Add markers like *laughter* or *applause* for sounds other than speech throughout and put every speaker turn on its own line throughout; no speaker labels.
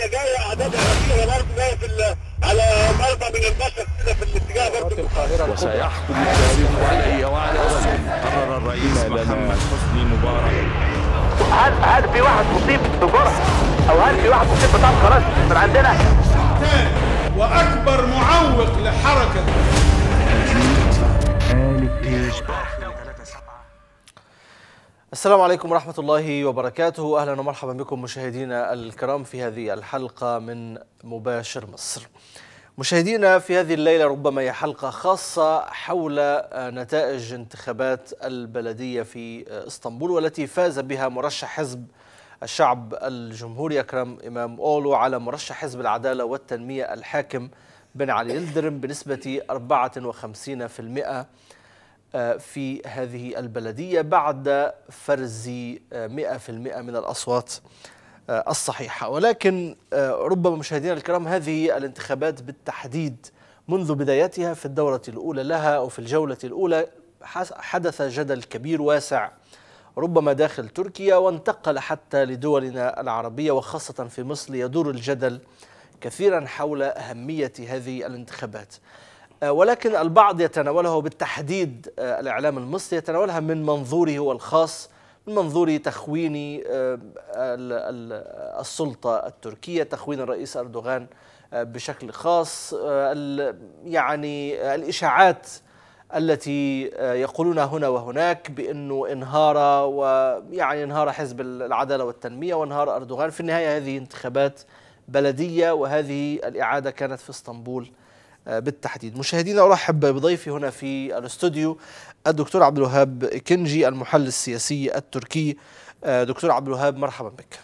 جاية أعداد كبيره برضه جاية في على من البشر كده في الاتجاه برضه.
وسيحكم التاريخ علي وعلى رسول قرر الرئيس محمد حسني مبارك.
هل هل في واحد مصيب بجرح أو هل في واحد مصيب بطعم خلاص من عندنا؟
وأكبر معوق لحركة.
السلام عليكم ورحمة الله وبركاته. أهلا ومرحبا بكم مشاهدينا الكرام في هذه الحلقة من مباشر مصر. مشاهدينا في هذه الليلة ربما هي حلقة خاصة حول نتائج انتخابات البلدية في إسطنبول والتي فاز بها مرشح حزب الشعب الجمهوري أكرم إمام أولو على مرشح حزب العدالة والتنمية الحاكم بن علي يلدرم بنسبة 54% في هذه البلدية بعد فرز 100% من الأصوات الصحيحة. ولكن ربما مشاهدينا الكرام هذه الانتخابات بالتحديد منذ بدايتها في الدورة الأولى لها أو في الجولة الأولى حدث جدل كبير واسع ربما داخل تركيا وانتقل حتى لدولنا العربية وخاصة في مصر يدور الجدل كثيرا حول أهمية هذه الانتخابات. آه، ولكن البعض يتناولها بالتحديد آه، الإعلام المصري يتناولها من منظوره هو الخاص من منظور تخوين آه، ال- ال- السلطة التركية تخوين الرئيس أردوغان آه، بشكل خاص آه، يعني آه، الإشاعات التي آه، يقولونها هنا وهناك بأنه إنهار ويعني إنهار حزب العدالة والتنمية وإنهار أردوغان. في النهاية هذه انتخابات بلدية وهذه الإعادة كانت في إسطنبول. آه، بالتحديد. مشاهدينا أرحب بضيفي هنا في الاستوديو الدكتور عبد الوهاب كنجي المحلل السياسي التركي. آه، دكتور عبد الوهاب مرحبا بك.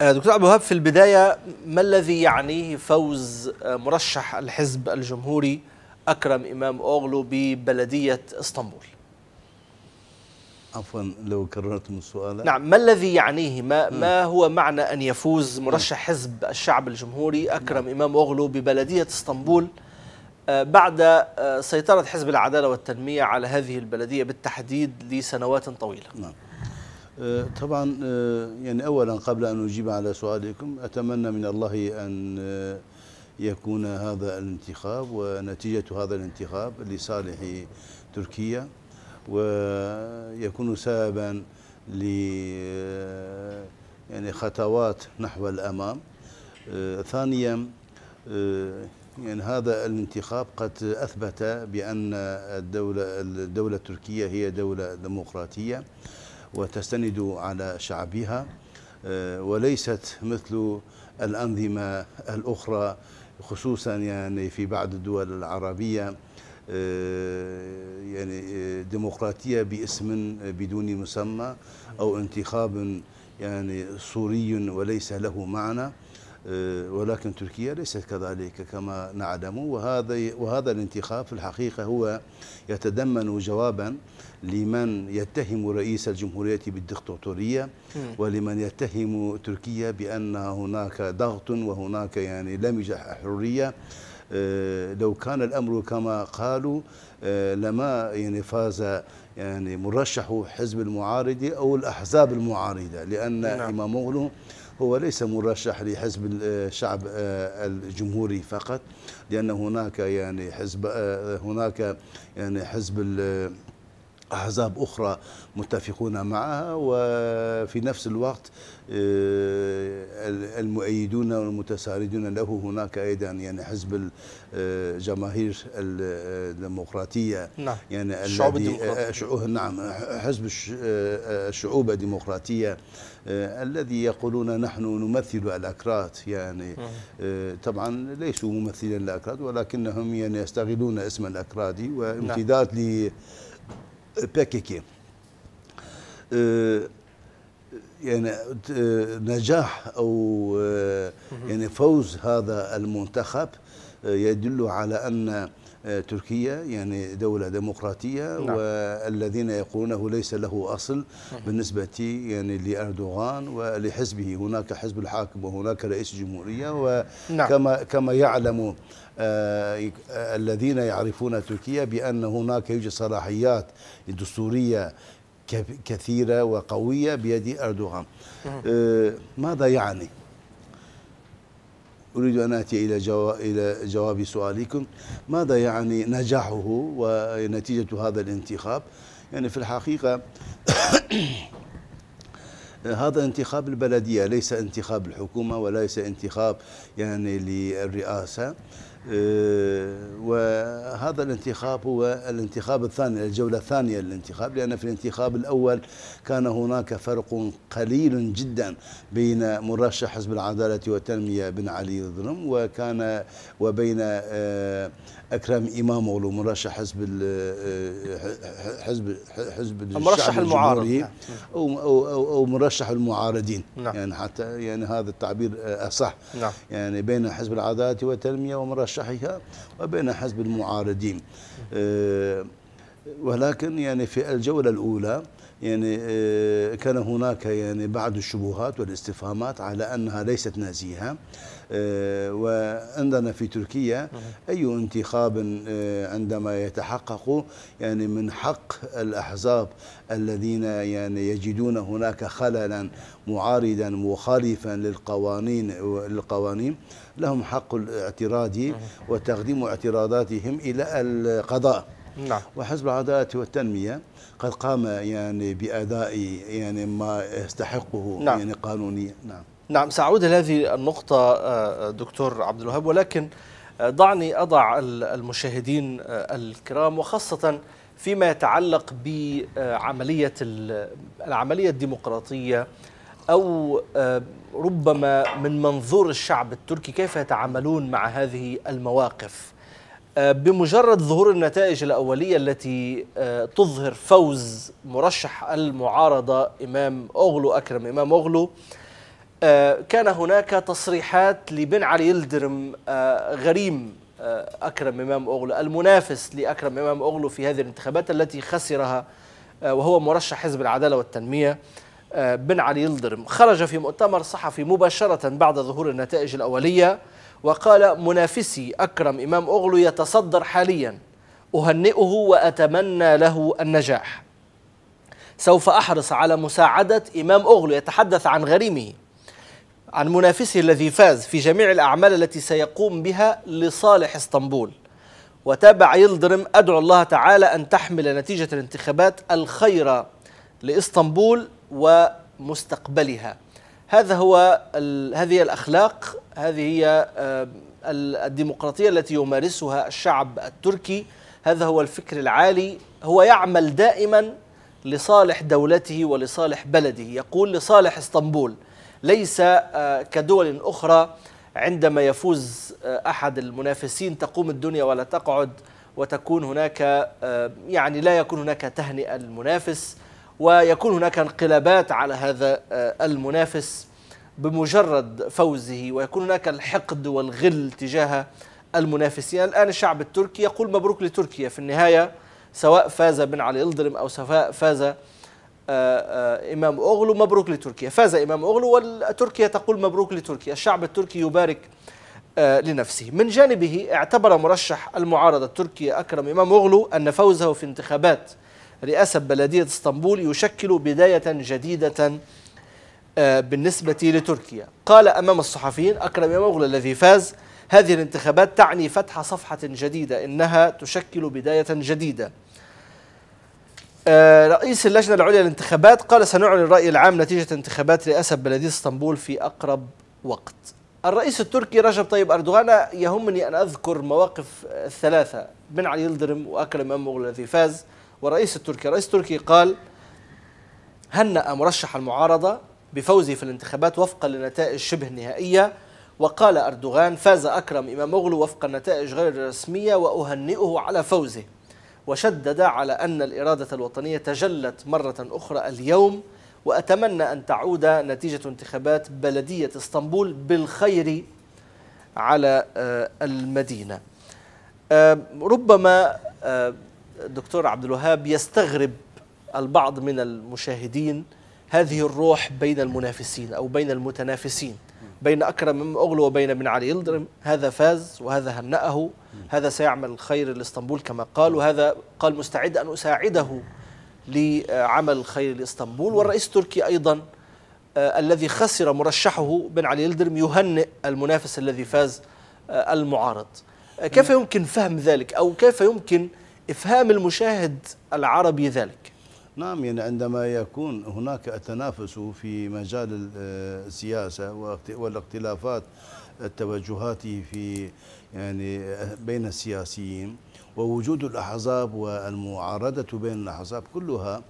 آه، دكتور عبد الوهاب في البداية ما الذي يعنيه فوز آه، مرشح الحزب الجمهوري أكرم إمام أوغلو ببلدية إسطنبول؟
عفوا لو كررتم السؤال.
نعم ما الذي يعنيه؟ ما, ما هو معنى أن يفوز مرشح حزب الشعب الجمهوري أكرم إمام أوغلو ببلدية إسطنبول آه، بعد آه، سيطرة حزب العدالة والتنمية على هذه البلدية بالتحديد لسنوات طويلة.
نعم. آه، طبعا يعني اولا قبل أن أجيب على سؤالكم أتمنى من الله أن آه، يكون هذا الانتخاب ونتيجة هذا الانتخاب لصالح تركيا. ويكون سببا ل يعني خطوات نحو الأمام. آه، ثانيا آه، يعني هذا الانتخاب قد أثبت بأن الدولة الدولة التركية هي دولة ديمقراطية وتستند على شعبها آه، وليست مثل الأنظمة الأخرى خصوصا يعني في بعض الدول العربية. آه، يعني آه، ديمقراطية باسم بدون مسمى أو انتخاب يعني صوري وليس له معنى آه، ولكن تركيا ليست كذلك كما نعلم. وهذا وهذا الانتخاب في الحقيقة هو يتضمن جوابا لمن يتهم رئيس الجمهورية بالدكتاتورية ولمن يتهم تركيا بأن هناك ضغط وهناك يعني لمجة حرية. آه، لو كان الأمر كما قالوا آه، لما يعني فاز يعني مرشح حزب المعارضة أو الأحزاب المعارضة لأن
نعم.
إمام أغلو هو ليس مرشح لحزب الشعب آه، الجمهوري فقط لأن هناك يعني حزب آه، هناك يعني حزب أحزاب أخرى متفقون معها وفي نفس الوقت آه، المؤيدون والمتساندون له هناك أيضا يعني حزب ال- آه، جماهير الديمقراطية.
نعم.
يعني
الشعوب
الذي-
الديمقراطية.
آه، نعم. حزب الش- آه، الشعوب الديمقراطية. آه، الذي يقولون نحن نمثل الأكراد يعني آه، طبعا ليسوا ممثلين للأكراد ولكنهم يعني يستغلون اسم الأكراد وامتداد ل بيكيكي آه، يعني آه، نجاح أو آه، يعني فوز هذا المنتخب يدل على أن تركيا يعني دولة ديمقراطية
نعم.
والذين يقولونه ليس له أصل بالنسبة يعني لأردوغان ولحزبه هناك حزب الحاكم وهناك رئيس جمهورية
نعم.
وكما كما يعلم آه، آه، الذين يعرفون تركيا بأن هناك يوجد صلاحيات دستورية كثيرة وقوية بيد أردوغان آه، ماذا يعني؟ أريد أن آتي إلى إلى جواب سؤالكم. ماذا يعني نجاحه ونتيجة هذا الانتخاب؟ يعني في الحقيقة *coughs* هذا انتخاب البلدية ليس انتخاب الحكومة وليس انتخاب يعني للرئاسة. وهذا الانتخاب هو الانتخاب الثاني الجولة الثانية للانتخاب لأن في الانتخاب الأول كان هناك فرق قليل جدا بين مرشح حزب العدالة والتنمية بن علي الظلم وكان وبين أكرم إمام أولو مرشح حزب حزب حزب
المرشح المعارض. نعم.
أو, أو, أو مرشح المعارضين
نعم.
يعني حتى يعني هذا التعبير أصح
نعم.
يعني بين حزب العدالة والتنمية ومرشحها وبين حزب المعارضين آه، ولكن يعني في الجولة الأولى يعني آه، كان هناك يعني بعض الشبهات والاستفهامات على أنها ليست نزيهة آه، وعندنا في تركيا أي انتخاب آه، عندما يتحقق يعني من حق الأحزاب الذين يعني يجدون هناك خللا معارضا مخالفا للقوانين للقوانين لهم حق الاعتراض وتقديم اعتراضاتهم إلى القضاء
نعم.
وحزب العدالة والتنمية. قد قام يعني بأداء يعني ما يستحقه
نعم.
يعني قانونيا. نعم.
نعم سأعود إلى هذه النقطة آه، دكتور عبد الوهاب ولكن آه، دعني أضع ال- المشاهدين آه، الكرام وخاصة فيما يتعلق بعملية ال- العملية الديمقراطية أو ربما من منظور الشعب التركي كيف يتعاملون مع هذه المواقف؟ بمجرد ظهور النتائج الأولية التي آه، تظهر فوز مرشح المعارضة إمام أغلو أكرم إمام أغلو آه، كان هناك تصريحات لبن علي يلدرم آه، غريم آه، أكرم إمام أغلو المنافس لأكرم إمام أغلو في هذه الانتخابات التي خسرها آه، وهو مرشح حزب العدالة والتنمية آه، بن علي يلدرم. خرج في مؤتمر صحفي مباشرة بعد ظهور النتائج الأولية وقال منافسي أكرم إمام أغلو يتصدر حاليا. أهنئه وأتمنى له النجاح. سوف أحرص على مساعدة إمام أغلو يتحدث عن غريمه عن منافسه الذي فاز في جميع الأعمال التي سيقوم بها لصالح إسطنبول. وتابع يلدرم أدعو الله تعالى أن تحمل نتيجة الانتخابات الخير لإسطنبول ومستقبلها. هذا هو هذه الأخلاق هذه هي ال- الديمقراطية التي يمارسها الشعب التركي. هذا هو الفكر العالي. هو يعمل دائما لصالح دولته ولصالح بلده. يقول لصالح إسطنبول ليس كدول أخرى عندما يفوز أحد المنافسين تقوم الدنيا ولا تقعد وتكون هناك يعني لا يكون هناك تهنئة للمنافس. ويكون هناك انقلابات على هذا آه، المنافس بمجرد فوزه ويكون هناك الحقد والغل تجاه المنافسين. الآن الشعب التركي يقول مبروك لتركيا في النهاية سواء فاز بن علي يلدرم أو سواء فاز آه، آه، إمام أغلو مبروك لتركيا. فاز إمام أغلو وتركيا تقول مبروك لتركيا. الشعب التركي يبارك لنفسه. من جانبه اعتبر مرشح المعارضة التركي أكرم إمام أغلو أن فوزه في انتخابات رئاسة بلدية اسطنبول يشكل بداية جديدة آه، بالنسبة لتركيا. قال أمام الصحفيين أكرم إمام أغلو الذي فاز هذه الانتخابات تعني فتح صفحة جديدة إنها تشكل بداية جديدة. آه، رئيس اللجنة العليا للانتخابات قال سنعلن الرأي العام نتيجة انتخابات رئاسة بلدية اسطنبول في أقرب وقت. الرئيس التركي رجب طيب أردوغان يهمني أن أذكر مواقف الثلاثة بن علي يلدرم وأكرم إمام أغلو الذي فاز والرئيس التركي. الرئيس التركي قال هنأ مرشح المعارضة بفوزه في الانتخابات وفقا لنتائج شبه نهائية وقال أردوغان فاز أكرم إمام أغلو وفق النتائج غير الرسمية وأهنئه على فوزه وشدد على أن الإرادة الوطنية تجلت مرة أخرى اليوم وأتمنى أن تعود نتيجة انتخابات بلدية إسطنبول بالخير على آه، المدينة. آه، ربما آه، دكتور عبد الوهاب يستغرب البعض من المشاهدين هذه الروح بين المنافسين أو بين المتنافسين بين أكرم من أغلو وبين بن علي يلدرم هذا فاز وهذا هنأه. هذا سيعمل الخير لإسطنبول كما قال وهذا قال مستعد أن أساعده لعمل الخير لإسطنبول. والرئيس التركي أيضا آه، الذي خسر مرشحه بن علي يلدرم يهنئ المنافس الذي فاز آه، المعارض. آه، كيف يمكن فهم ذلك؟ أو كيف يمكن إفهام المشاهد العربي ذلك.
نعم يعني عندما يكون هناك تنافس في مجال ال- السياسة والاختلافات التوجهات في يعني بين السياسيين ووجود الأحزاب والمعارضة بين الأحزاب كلها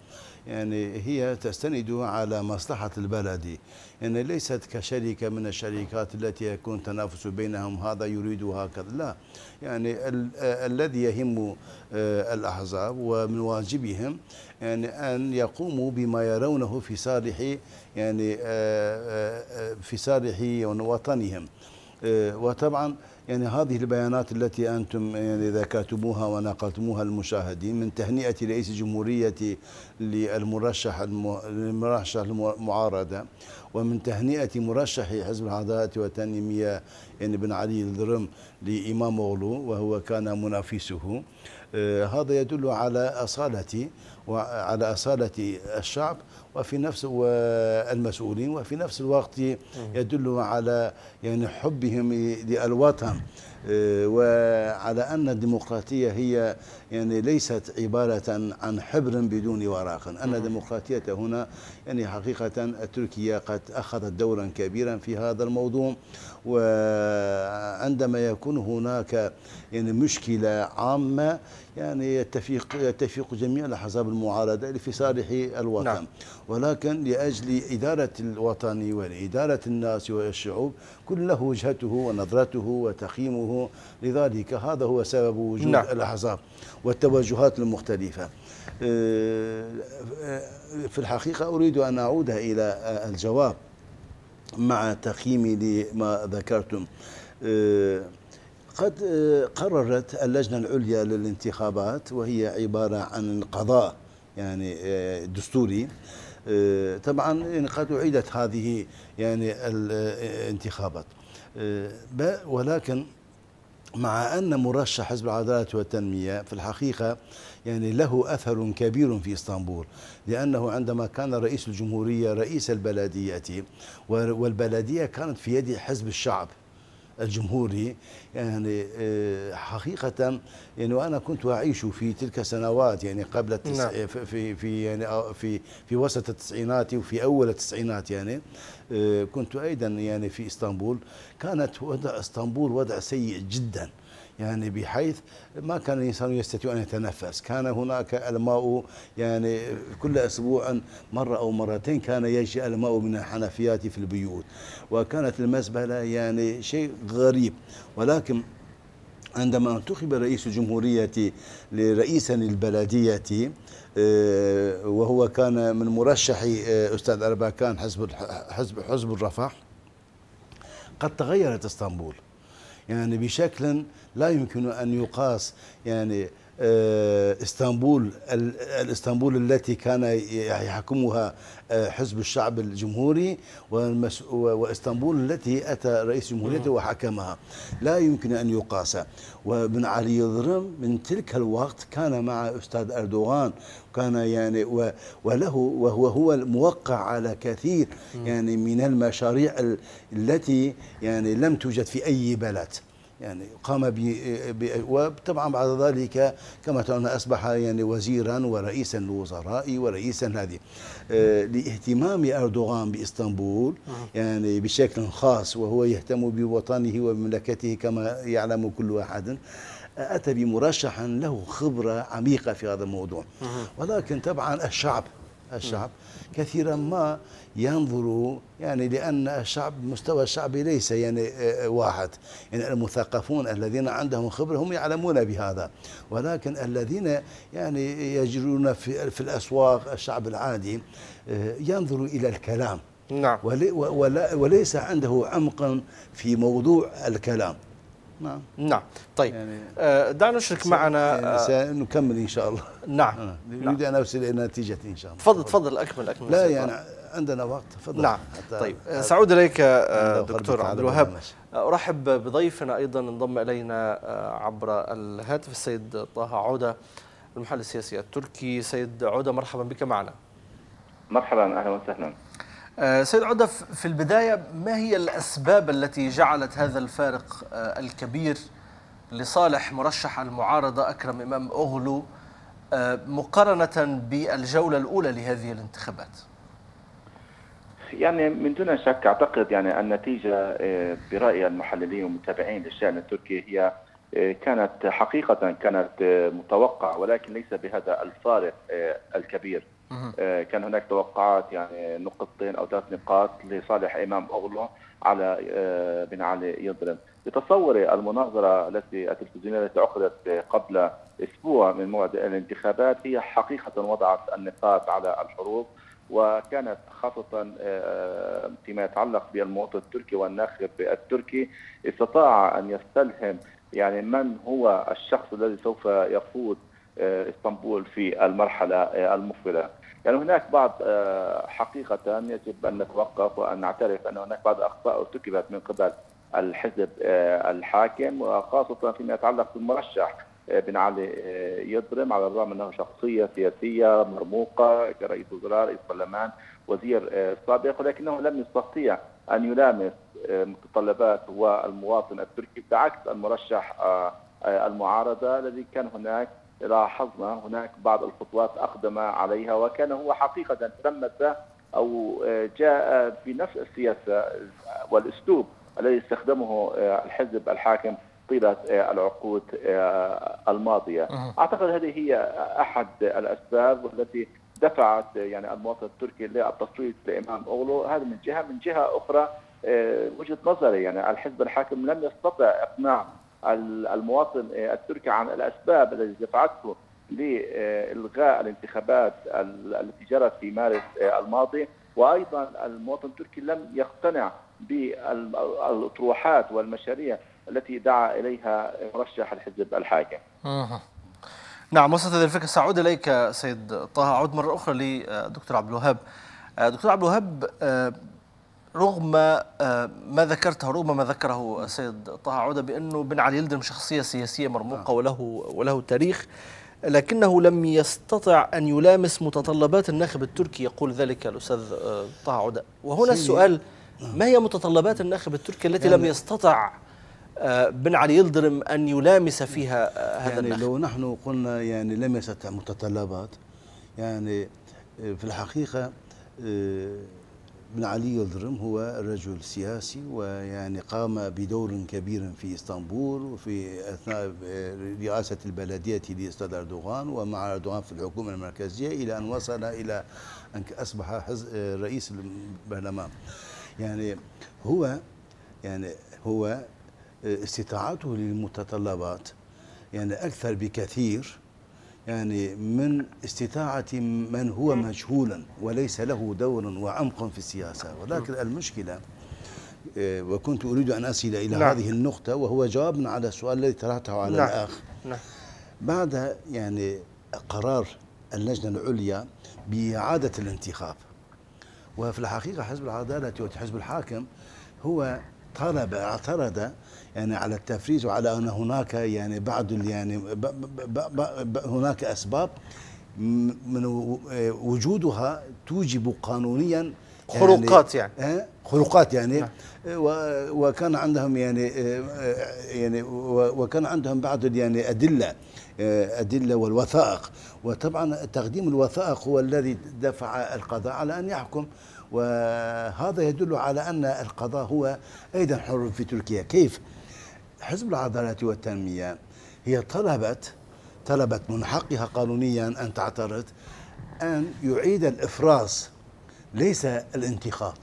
يعني هي تستند على مصلحة البلد. يعني ليست كشركة من الشركات التي يكون تنافس بينهم هذا يريد هكذا. لا يعني ال- الذي يهم آه، الأحزاب ومن واجبهم يعني أن يقوموا بما يرونه في صالح يعني آه، آه، في صالح وطنهم. وطبعا يعني هذه البيانات التي أنتم يعني ذكرتموها ونقلتموها للمشاهدين من تهنئة رئيس الجمهورية للمرشح الم- المرشح المعارضة ومن تهنئة مرشح حزب العدالة والتنمية يعني بن علي الذرم لإمام أغلو وهو كان منافسه. آه، هذا يدل على أصالة وعلى أصالة الشعب وفي نفس والمسؤولين وفي نفس الوقت يدل على يعني حبهم للوطن وعلى أن الديمقراطية هي يعني ليست عبارة عن حبر بدون ورق أن الديمقراطية هنا يعني حقيقة تركيا قد أخذت دورا كبيرا في هذا الموضوع. وعندما يكون هناك يعني مشكلة عامة يعني يتفق يتفق جميع الأحزاب المعارضة في صالح الوطن.
نعم.
ولكن لأجل إدارة الوطن ولإدارة الناس والشعوب كل له وجهته ونظرته وتقييمه لذلك هذا هو سبب وجود
نعم.
الأحزاب والتوجهات المختلفة. آه، في الحقيقة أريد أن أعود إلى الجواب مع تقييمي لما ذكرتم. آه، قد آه، قررت اللجنة العليا للانتخابات وهي عبارة عن قضاء يعني دستوري. طبعا يعني قد أعيدت هذه يعني الانتخابات آه، ب- ولكن مع أن مرشح حزب العدالة والتنمية في الحقيقة يعني له أثر كبير في إسطنبول لأنه عندما كان رئيس الجمهورية رئيس البلدية والبلدية كانت في يد حزب الشعب. الجمهوري. يعني آه، حقيقة يعني وأنا كنت أعيش في تلك السنوات يعني قبل التسع
نعم.
في في في يعني آه، في في وسط التسعينات وفي أول التسعينات يعني آه، كنت أيضا يعني في إسطنبول. كانت وضع إسطنبول وضع سيء جدا. يعني بحيث ما كان الإنسان يستطيع أن يتنفس. كان هناك الماء يعني كل أسبوع مرة أو مرتين كان يجي الماء من الحنفيات في البيوت. وكانت المزبلة يعني شيء غريب. ولكن عندما انتخب رئيس الجمهورية لرئيسا للبلدية آه، وهو كان من مرشحي آه، أستاذ أرباكان حزب حزب حزب الرفح قد تغيرت إسطنبول. يعني بشكل لا يمكن أن يقاس يعني آه، إسطنبول الاسطنبول التي كان يحكمها آه، حزب الشعب الجمهوري وإسطنبول التي أتى رئيس الجمهوريه وحكمها. لا يمكن أن يقاس. وبن علي يضرم من تلك الوقت كان مع أستاذ أردوغان كان يعني وله وهو هو الموقع على كثير يعني من المشاريع ال- التي يعني لم توجد في أي بلد. يعني قام ب وطبعا بعد ذلك كما تعلمون أصبح يعني وزيرا ورئيسا للوزراء ورئيسا هذه آه، لاهتمام أردوغان بإسطنبول يعني بشكل خاص وهو يهتم بوطنه وبمملكته كما يعلم كل أحد. أتى بمرشحا له خبرة عميقة في هذا الموضوع. ولكن طبعا الشعب الشعب كثيرا ما ينظر يعني لأن الشعب مستوى الشعبي ليس يعني آه، واحد. يعني المثقفون الذين عندهم خبرة هم يعلمون بهذا. ولكن الذين يعني يجرون في, في الأسواق الشعب العادي آه، ينظر إلى الكلام.
نعم.
وليس عنده عمق في موضوع الكلام. نعم.
نعم. طيب.
يعني
آه، دعنا نشرك معنا
يعني
آه،
سنكمل إن شاء الله.
نعم.
آه،
نعم.
نريد أن أوصل إلى نتيجة إن شاء الله.
تفضل تفضل أكمل أكمل.
لا يعني. عندنا وقت تفضل.
نعم. طيب. سأعود إليك آه،
لو
دكتور عبد الوهاب. أرحب بضيفنا أيضا انضم إلينا آه، عبر الهاتف السيد طه عودة المحلل السياسي التركي. سيد عودة مرحبا بك معنا.
مرحبا أهلا وسهلا.
سيد عدة ف- في البداية ما هي الأسباب التي جعلت هذا الفارق الكبير لصالح مرشح المعارضة أكرم إمام أغلو مقارنة بالجولة الأولى لهذه الانتخابات؟
يعني من دون شك أعتقد يعني النتيجة آه، برأي المحللين والمتابعين للشأن التركي هي آه، كانت حقيقة كانت آه، متوقعة ولكن ليس بهذا الفارق الكبير. كان هناك توقعات يعني نقطتين أو ثلاث نقاط لصالح إمام اوغلو على بن علي يضرب. بتصوري المناظرة التي التلفزيونيه التي عقدت قبل أسبوع من موعد الانتخابات هي حقيقة وضعت النقاط على الحروف وكانت خاصة آه، فيما يتعلق بالمواطن التركي والناخب التركي استطاع أن يستلهم يعني من هو الشخص الذي سوف يقود آه، إسطنبول في المرحلة آه، المقبلة. يعني هناك بعض حقيقة يجب أن نتوقف وأن نعترف أن هناك بعض الأخطاء ارتكبت من قبل الحزب الحاكم وخاصة فيما يتعلق بالمرشح. بن علي آه، يضرم على الرغم أنه شخصية سياسية مرموقة كرئيس وزراء رئيس برلمان وزير آه، سابق ولكنه لم يستطيع أن يلامس آه، متطلبات والمواطن التركي بعكس المرشح المعارضة الذي كان هناك لاحظنا هناك بعض الخطوات أقدم عليها وكان هو حقيقة تلمس آه، جاء بنفس السياسة والأسلوب الذي استخدمه الحزب الحاكم طيلة آه، العقود آه، الماضية. أعتقد هذه هي أحد الأسباب والتي دفعت يعني المواطن التركي للتصويت لإمام أوغلو هذا من جهة. من جهة أخرى آه، وجهة نظري يعني الحزب الحاكم لم يستطع إقناع ال- المواطن آه، التركي عن الأسباب التي دفعته لإلغاء الانتخابات ال- التي جرت في مارس آه، الماضي. وأيضا المواطن التركي لم يقتنع بالأطروحات والمشاريع التي دعا إليها مرشح الحزب الحاكم.
نعم وصلت هذه الفكرة سأعود إليك سيد طه. أعود مرة أخرى لدكتور عبد الوهاب. آه، دكتور عبد الوهاب آه، رغم آه، ما ذكرته رغم ما ذكره السيد طه عودة بأنه بن علي يلدرم شخصية سياسية مرموقة وله وله تاريخ لكنه لم يستطع أن يلامس متطلبات الناخب التركي يقول ذلك الأستاذ طه عودة. وهنا
سيدي-
السؤال ما هي متطلبات الناخب التركي التي لم
يعني-
يستطع آه، بن علي يلدرم أن يلامس فيها آه، هذا
يعني
الناخب
لو نحن قلنا يعني لم يستطع متطلبات يعني آه، في الحقيقة آه، بن علي يلدرم هو رجل سياسي ويعني قام بدور كبير في إسطنبول وفي أثناء آه، رئاسه البلدية لأستاذ أردوغان ومع أردوغان في الحكومة المركزية إلى أن وصل إلى أن أصبح آه، رئيس البرلمان. يعني هو يعني هو آه، استطاعته للمتطلبات يعني أكثر بكثير يعني من استطاعة من هو مجهولا وليس له دور وعمق في السياسة ولكن المشكلة آه، وكنت أريد أن أصل إلى.
نعم.
هذه النقطة وهو جواب على السؤال الذي طرحته على
نعم.
الأخ
نعم
بعد يعني قرار اللجنة العليا بإعادة الانتخاب وفي الحقيقة حزب العدالة وحزب الحاكم هو طلب اعترض يعني على التفريز وعلى أن هناك يعني بعض يعني ب ب ب هناك أسباب م- من و- وجودها توجب قانونيا
خروقات يعني.
آه، خروقات يعني.
نعم.
و- وكان عندهم يعني آه، آه، يعني وكان عندهم بعض يعني أدلة آه، أدلة والوثائق. وطبعا تقديم الوثائق هو الذي دفع القضاء على أن يحكم. وهذا يدل على أن القضاء هو أيضا حر في تركيا. كيف؟ حزب العدالة والتنمية هي طلبت طلبت من حقها قانونيا أن تعترض أن يعيد الإفراز ليس الانتخاب.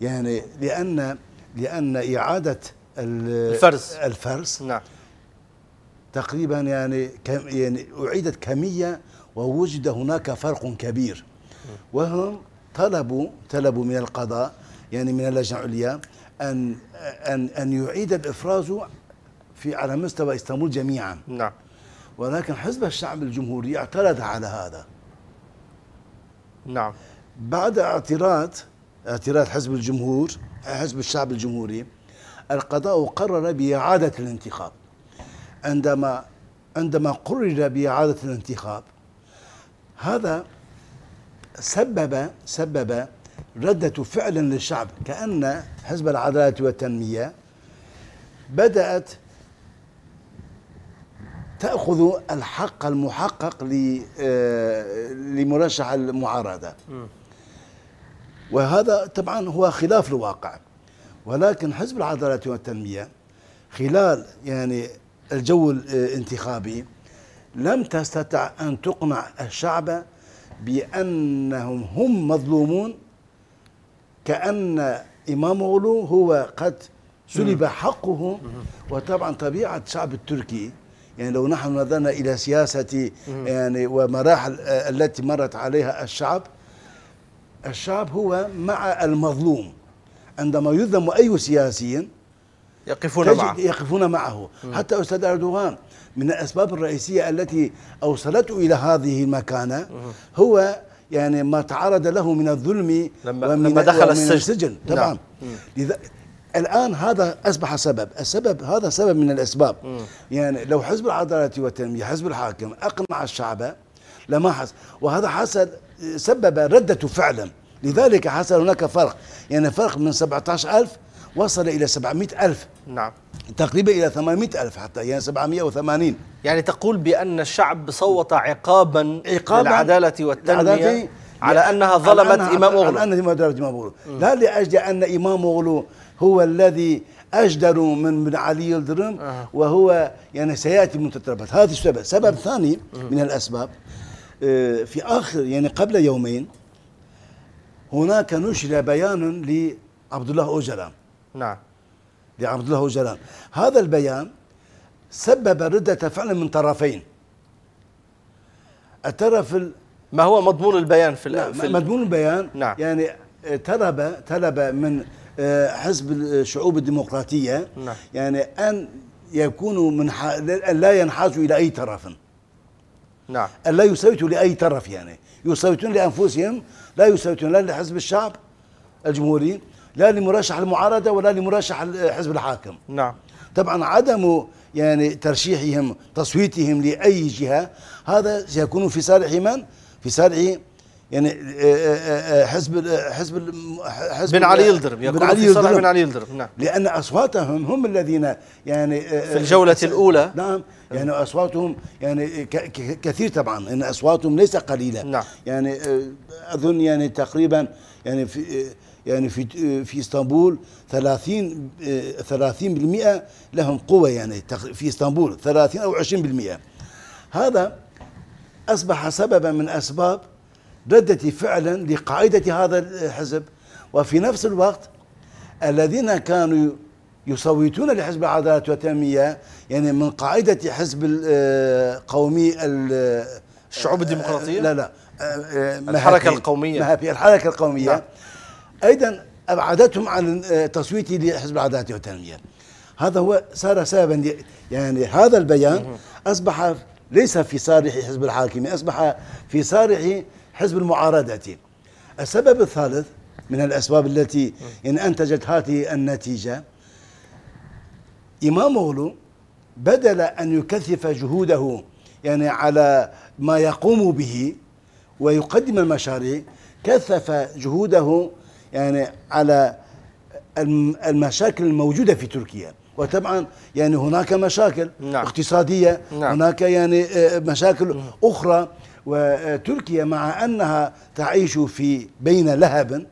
يعني لأن لأن إعادة ال-
الفرز.
الفرز
نعم.
تقريبا يعني كم يعني أعيدت كمية ووجد هناك فرق كبير. وهم طلبوا طلبوا من القضاء يعني من اللجنة العليا أن أن أن يعيد الإفراز في على مستوى إسطنبول جميعا.
نعم.
ولكن حزب الشعب الجمهوري اعترض على هذا.
نعم.
بعد اعتراض اعتراض حزب الجمهور حزب الشعب الجمهوري القضاء قرر بإعادة الانتخاب. عندما عندما قرر بإعادة الانتخاب هذا سبب سبب ردة فعل للشعب كأن حزب العدالة والتنمية بدأت تأخذ الحق المحقق آه، لمرشح المعارضة. وهذا طبعا هو خلاف الواقع. ولكن حزب العدالة والتنمية خلال يعني الجو الانتخابي لم تستطع أن تقنع الشعب بأنهم هم مظلومون كأن إمام غلو هو قد سلب حقه. وطبعا طبيعة الشعب التركي يعني لو نحن نظرنا إلى سياسة يعني ومراحل آه، التي مرت عليها الشعب الشعب هو مع المظلوم. عندما يظلم أي سياسي
يقفون معه.
يقفون معه. حتى أستاذ أردوغان من الأسباب الرئيسية التي أوصلته إلى هذه المكانة هو يعني ما تعرض له من الظلم
لما-
ومن
لما دخل
ومن
السجن.
السجن. طبعا
نعم.
لذا الآن هذا أصبح سبب. السبب هذا سبب من الأسباب. يعني لو حزب العدالة والتنمية حزب الحاكم أقنع الشعب لما حصل. وهذا حصل سبب ردة فعلا. لذلك حصل هناك فرق. يعني فرق من 17000 وصل إلى 700 ألف.
نعم.
تقريبا إلى 800 ألف حتى يعني 780
يعني تقول بأن الشعب صوت عقابا,
عقاباً
للعدالة والتنمية على أنها
على
ظلمت
أنها-
إمام أغلو.
على أنها ظلمت إمام أغلو. لا لأجل أن إمام أغلو هو الذي أجدر من من علي يلدرم وهو يعني سيأتي من تتربت هذا السبب. سبب ثاني من الأسباب آه، في آخر يعني قبل يومين هناك نشر بيان لعبد الله أوجلان
نعم.
لعبد الله أوجلان هذا البيان سبب ردة فعل من طرفين. الطرف ال-
ما هو مضمون البيان في, ال- في
مضمون البيان.
نعم.
يعني آه، طلب طلب من آه، حزب الشعوب الديمقراطية.
نعم.
يعني أن يكونوا من. أن لا ينحازوا إلى أي طرف.
نعم.
أن لا يصوتوا لأي طرف يعني. يصوتون لأنفسهم لا يصوتون لا لحزب الشعب الجمهوري. لا لمرشح المعارضة ولا لمرشح حزب الحاكم.
نعم.
طبعا عدم يعني ترشيحهم تصويتهم لأي جهة هذا سيكون في صالح من؟ في صالح يعني آه، آه، آه، حزب حزب حزب
بن علي يلدرم
بن علي يلدرم.
بن علي يلدرم نعم.
لأن أصواتهم هم الذين يعني
في الجولة الأولى.
نعم. يعني أصواتهم يعني كثير طبعا. إن أصواتهم ليس قليله
نعم.
يعني أظن يعني تقريبا يعني في يعني في آه، في إسطنبول 30 آه، 30% لهم قوة يعني في إسطنبول 30 أو 20% هذا أصبح سببا من أسباب ردة فعلا لقاعدة هذا الحزب وفي نفس الوقت الذين كانوا يصوتون لحزب العدالة والتنمية يعني من قاعدة حزب القومي
الشعوب الديمقراطية؟
لا لا آه، آه،
الحركة. القومية.
الحركة القومية
نعم.
أيضا أبعدتهم عن آه، تصويت لحزب العدالة والتنمية. هذا هو صار سببا يعني هذا البيان أصبح ليس في صالح حزب الحاكم أصبح في صالح حزب المعارضة. السبب الثالث من الأسباب التي يعني أنتجت هذه النتيجة إمام أغلو بدل أن يكثف جهوده يعني على ما يقوم به ويقدم المشاريع كثف جهوده يعني على الم- المشاكل الموجودة في تركيا وطبعا يعني هناك مشاكل
نعم.
اقتصادية
نعم.
هناك يعني آه، مشاكل أخرى وتركيا مع أنها تعيش في بين لهب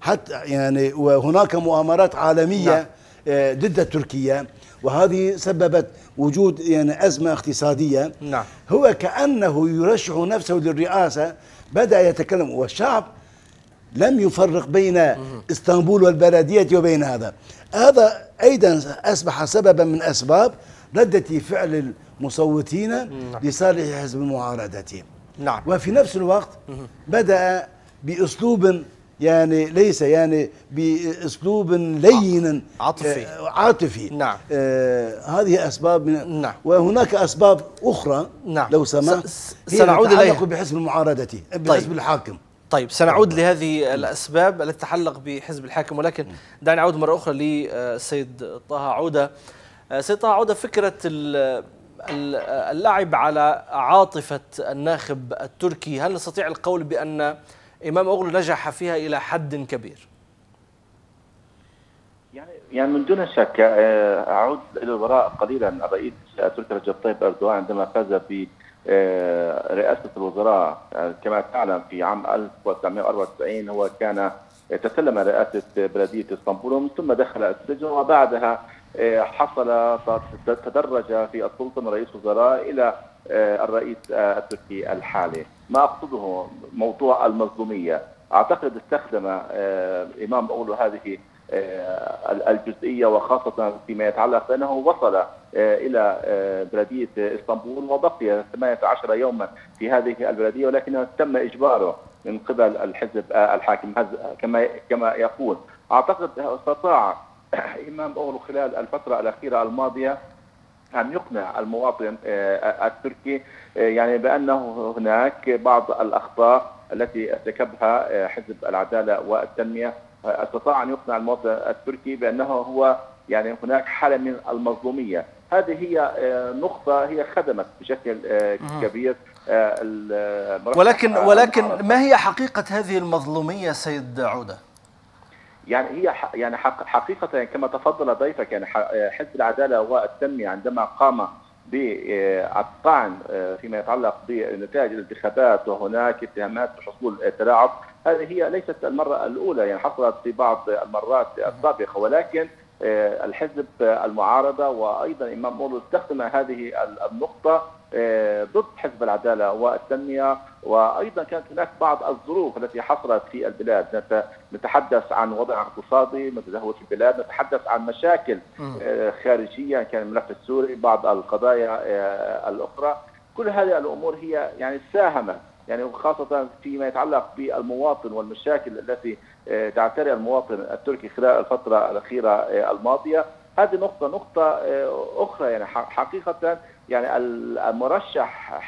حتى يعني وهناك مؤامرات عالمية
نعم.
آه، ضد تركيا وهذه سببت وجود يعني أزمة اقتصادية
نعم.
هو كأنه يرشح نفسه للرئاسة بدأ يتكلم والشعب لم يفرق بين إسطنبول والبلدية وبين هذا هذا أيضا أصبح سببا من أسباب ردة فعل المصوتين لصالح حزب المعارضة
نعم
وفي نفس الوقت بدأ بأسلوب يعني ليس يعني بأسلوب لين
عاطفي.
آه، عاطفي
نعم.
آه هذه أسباب من
نعم.
وهناك أسباب أخرى
نعم.
لو سمحت
سنعود
تتعلق
إليها.
بحزب المعارضة بحزب الحاكم
طيب سنعود لهذه الأسباب التي تتعلق بحزب الحاكم ولكن دعني أعود مرة أخرى للسيد طه عودة. آه، سيد طه عودة فكرة ال- ال- اللعب على عاطفة الناخب التركي هل نستطيع القول بأن إمام أغلو نجح فيها إلى حد كبير؟
يعني يعني من دون شك آه، أعود إلى الوراء قليلا. الرئيس التركي رجب طيب أردوغان عندما فاز برئاسه الوزراء آه، كما تعلم في عام 1994 هو كان تسلم رئاسة بلدية إسطنبول ومن ثم دخل السجن وبعدها آه، حصل تدرج في السلطة من رئيس وزراء آه، الرئيس آه، التركي الحالي. ما أقصده موضوع المظلومية. أعتقد استخدم آه، إمام اولو هذه آه، الجزئية وخاصة فيما يتعلق بأنه وصل آه، إلى آه، بلدية إسطنبول وبقي 18 يوما في هذه البلدية ولكنه تم إجباره من قبل الحزب الحاكم كما كما يقول. أعتقد استطاع *coughs* إمام اولو خلال الفترة الأخيرة الماضية أن يقنع المواطن التركي يعني بأنه هناك بعض الأخطاء التي ارتكبها حزب العدالة والتنمية. أستطاع أن يقنع المواطن التركي بأنه هو يعني هناك حالة من المظلومية هذه هي آه، نقطة هي خدمت بشكل آه، كبير آه،
ولكن ولكن. ما هي حقيقة هذه المظلومية سيد عودة؟
يعني هي يعني حق حقيقة كما تفضل ضيفك يعني حزب العدالة والتنمية عندما قام بالطعن فيما يتعلق بنتائج الانتخابات وهناك اتهامات بحصول تلاعب هذه هي ليست المرة الأولى يعني حصلت في بعض المرات السابقة ولكن آه، الحزب المعارضة وأيضا إمام مولو استخدم هذه النقطة آه، ضد حزب العدالة والتنمية. وأيضا كانت هناك بعض الظروف التي حصلت في البلاد. نت- نتحدث عن وضع اقتصادي متدهور في البلاد نتحدث عن مشاكل آه، خارجية كان الملف السوري بعض القضايا الأخرى. كل هذه الأمور هي يعني ساهمت يعني وخاصة فيما يتعلق بالمواطن والمشاكل التي آه، تعتري المواطن التركي خلال الفترة الأخيرة آه، الماضية. هذه نقطة نقطة آه، أخرى يعني حقيقة يعني ال- المرشح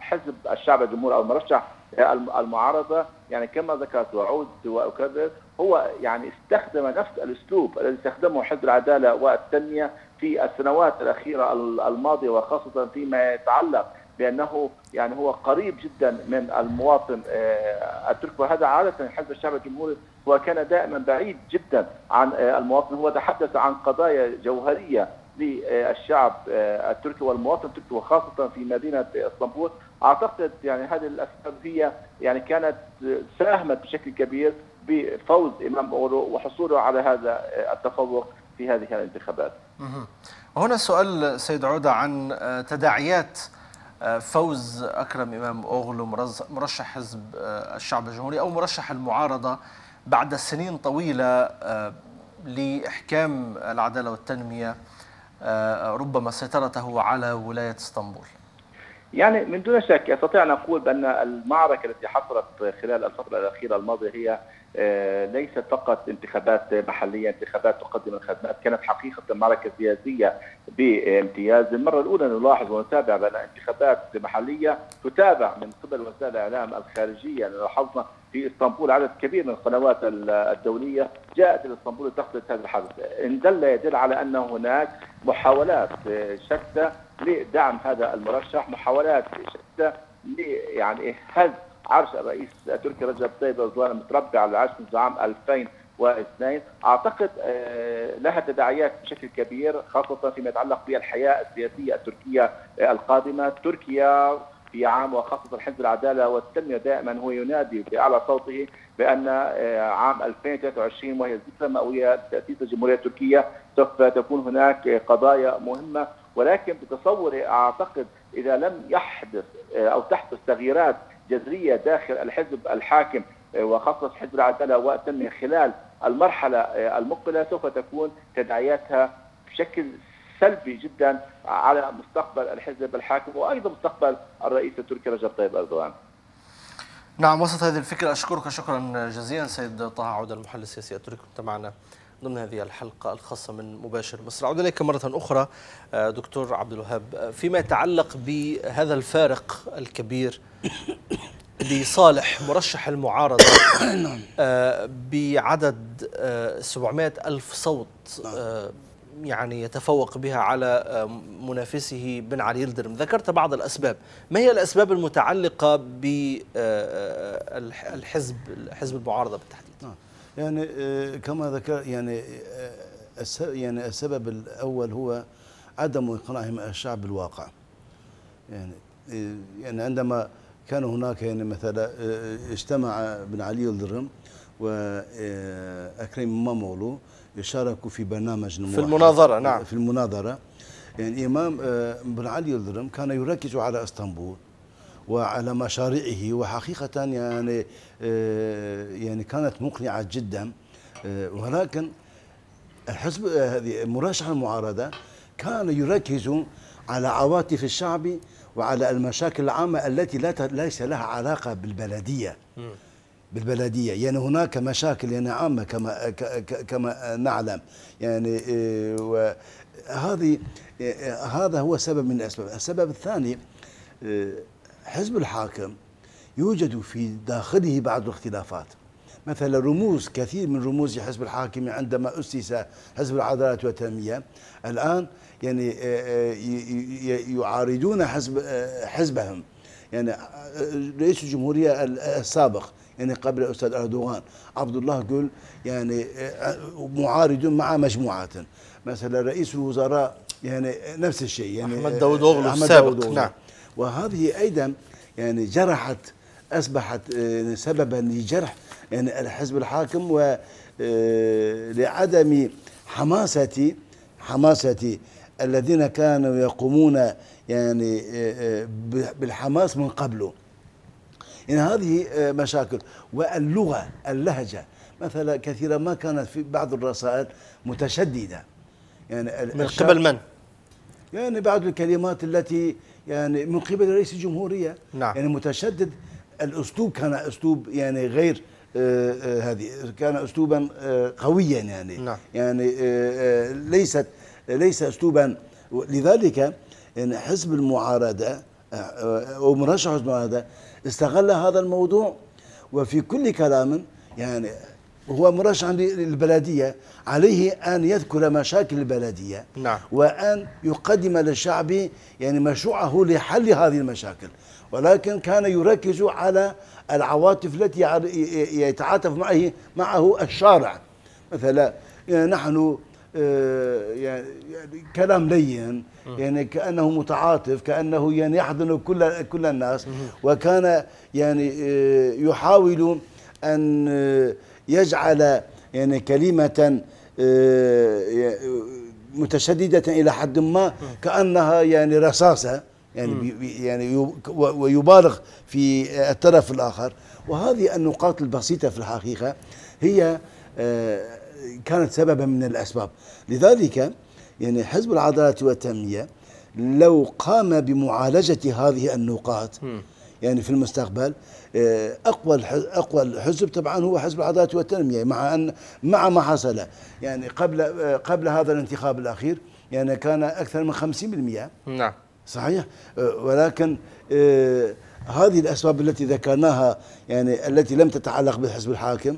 حزب الشعب الجمهوري أو المرشح الم- المعارضة يعني كما ذكرت وأعود وأكرر هو يعني استخدم نفس الأسلوب الذي استخدمه حزب العدالة والتنمية في السنوات الأخيرة ال- الماضية وخاصة فيما يتعلق بأنه يعني هو قريب جدا من المواطن آه، التركي وهذا عادة حزب الشعب الجمهوري هو كان دائما بعيد جدا عن آه، المواطن. هو تحدث عن قضايا جوهرية للشعب آه، التركي والمواطن التركي وخاصة في مدينة إسطنبول. أعتقد يعني هذه الأسباب هي يعني كانت ساهمت بشكل كبير بفوز إمام أورو وحصوله على هذا التفوق في هذه الانتخابات.
هنا سؤال سيد عودة عن تداعيات فوز أكرم إمام أوغلو مرشح حزب آه، الشعب الجمهوري أو مرشح المعارضة بعد سنين طويلة آه، لإحكام العدالة والتنمية آه، ربما سيطرته على ولاية اسطنبول.
يعني من دون شك استطيع أن أقول بأن المعركة التي حصلت خلال الفترة الأخيرة الماضية هي ليست فقط انتخابات محلية، انتخابات تقدم الخدمات، كانت حقيقة معركه سياسية بامتياز، المرة الأولى نلاحظ ونتابع بأن انتخابات محلية تتابع من قبل وسائل الإعلام الخارجية، يعني لاحظنا في إسطنبول عدد كبير من القنوات الدولية جاءت إلى إسطنبول لتغطيه هذا الحدث، إن دل يدل على أن هناك محاولات آه، شتى لدعم هذا المرشح محاولات شتى يعني هز عرش الرئيس التركي رجب طيب اردوغان المتربع على العرش منذ عام 2002 أعتقد آه، لها تداعيات بشكل كبير خاصة فيما يتعلق بالحياة السياسية التركية آه، القادمة. تركيا في عام وخاصة حزب العدالة والتنمية دائما هو ينادي بأعلى صوته بأن آه، عام 2023 وهي الذكرى المئوية تأسيس الجمهورية التركية. سوف تكون هناك قضايا مهمة ولكن بتصوري أعتقد إذا لم يحدث أو تحدث تغييرات جذرية داخل الحزب الحاكم آه، وخاصة حزب العدالة والتنمية خلال المرحلة آه، المقبلة سوف تكون تداعياتها بشكل سلبي جدا على مستقبل الحزب الحاكم وأيضا مستقبل الرئيس التركي رجب طيب أردوغان.
نعم وسط هذه الفكرة أشكرك شكرا جزيلا سيد طه عودة المحلل السياسي التركي كنت معنا ضمن هذه الحلقة الخاصة من مباشر مصر. أعود إليك مرة أخرى آه، دكتور عبد الوهاب آه، فيما يتعلق بهذا الفارق الكبير *coughs* لصالح مرشح المعارضة *coughs* آه، بعدد آه، 700 ألف صوت آه، يعني يتفوق بها على منافسه بن علي يلدرم ذكرت بعض الأسباب. ما هي الأسباب المتعلقة بالحزب حزب المعارضة بالتحديد؟
نعم. يعني آه، كما ذكر يعني آه، يعني السبب الأول هو عدم اقناعهم الشعب بالواقع. يعني آه، يعني عندما كان هناك يعني مثلا اجتمع بن علي الدرم واكرم مامولو يشاركوا في برنامج
في المناظرة، نعم.
في المناظرة. يعني إمام بن علي الدرم كان يركز على إسطنبول. وعلى مشاريعه. وحقيقة يعني آه، يعني كانت مقنعة جدا. آه، ولكن الحزب آه، هذه مرشح المعارضة كان يركز على عواطف الشعب وعلى المشاكل العامة التي لا ليس لها علاقة بالبلدية. بالبلدية. يعني هناك مشاكل يعني عامة كما كما نعلم. يعني وهذه هذا هو سبب من الأسباب. السبب الثاني حزب الحاكم يوجد في داخله بعض الاختلافات مثلا رموز كثير من رموز حزب الحاكم عندما أسس حزب العدالة والتنمية الآن يعني آه، آه، يعارضون حزب آه، حزبهم يعني رئيس الجمهورية ال- السابق يعني قبل الأستاذ أردوغان عبد الله قل يعني معارض مع مجموعات مثلا رئيس الوزراء يعني نفس الشيء يعني
أحمد داوود السابق،. نعم.
وهذه أيضا يعني جرحت أصبحت آه، سببا لجرح يعني الحزب الحاكم ولعدم حماسة حماسة الذين كانوا يقومون يعني آه، آه، بالحماس من قبله يعني هذه آه، مشاكل واللغة اللهجة مثلا كثيرا ما كانت في بعض الرسائل متشددة يعني
من قبل من؟
يعني بعض الكلمات التي يعني من قبل رئيس الجمهورية
نعم.
يعني متشدد الأسلوب كان أسلوب يعني غير آه، آه، هذه كان أسلوبا آه، قويا يعني
نعم.
يعني آه، آه، ليست ليس أسلوبا لذلك يعني حزب المعارضة آه، ومرشح حزب المعارضة استغل هذا الموضوع وفي كل كلام يعني هو مرشح للبلدية عليه أن يذكر مشاكل البلدية
نعم.
وأن يقدم للشعب يعني مشروعه لحل هذه المشاكل. ولكن كان يركز على العواطف التي يتعاطف معه معه الشارع. مثلا يعني نحن آه، يعني يعني كلام لين يعني كأنه متعاطف كأنه يعني يحضن كل كل الناس. وكان يعني آه، يحاول أن آه، يجعل يعني كلمة آه، متشددة إلى حد ما كأنها يعني رصاصة يعني بي- يعني ويبالغ في الطرف الآخر. وهذه النقاط البسيطة في الحقيقة هي آه، كانت سببا من الأسباب. لذلك يعني حزب العدالة والتنمية لو قام بمعالجة هذه النقاط يعني في المستقبل أقوى الح- أقوى الحزب طبعا هو حزب العدالة والتنمية مع أن مع ما حصل. يعني قبل آه، قبل هذا الانتخاب الأخير يعني كان أكثر من 50%
نعم.
صحيح؟ آه، ولكن آه، هذه الأسباب التي ذكرناها يعني التي لم تتعلق بالحزب الحاكم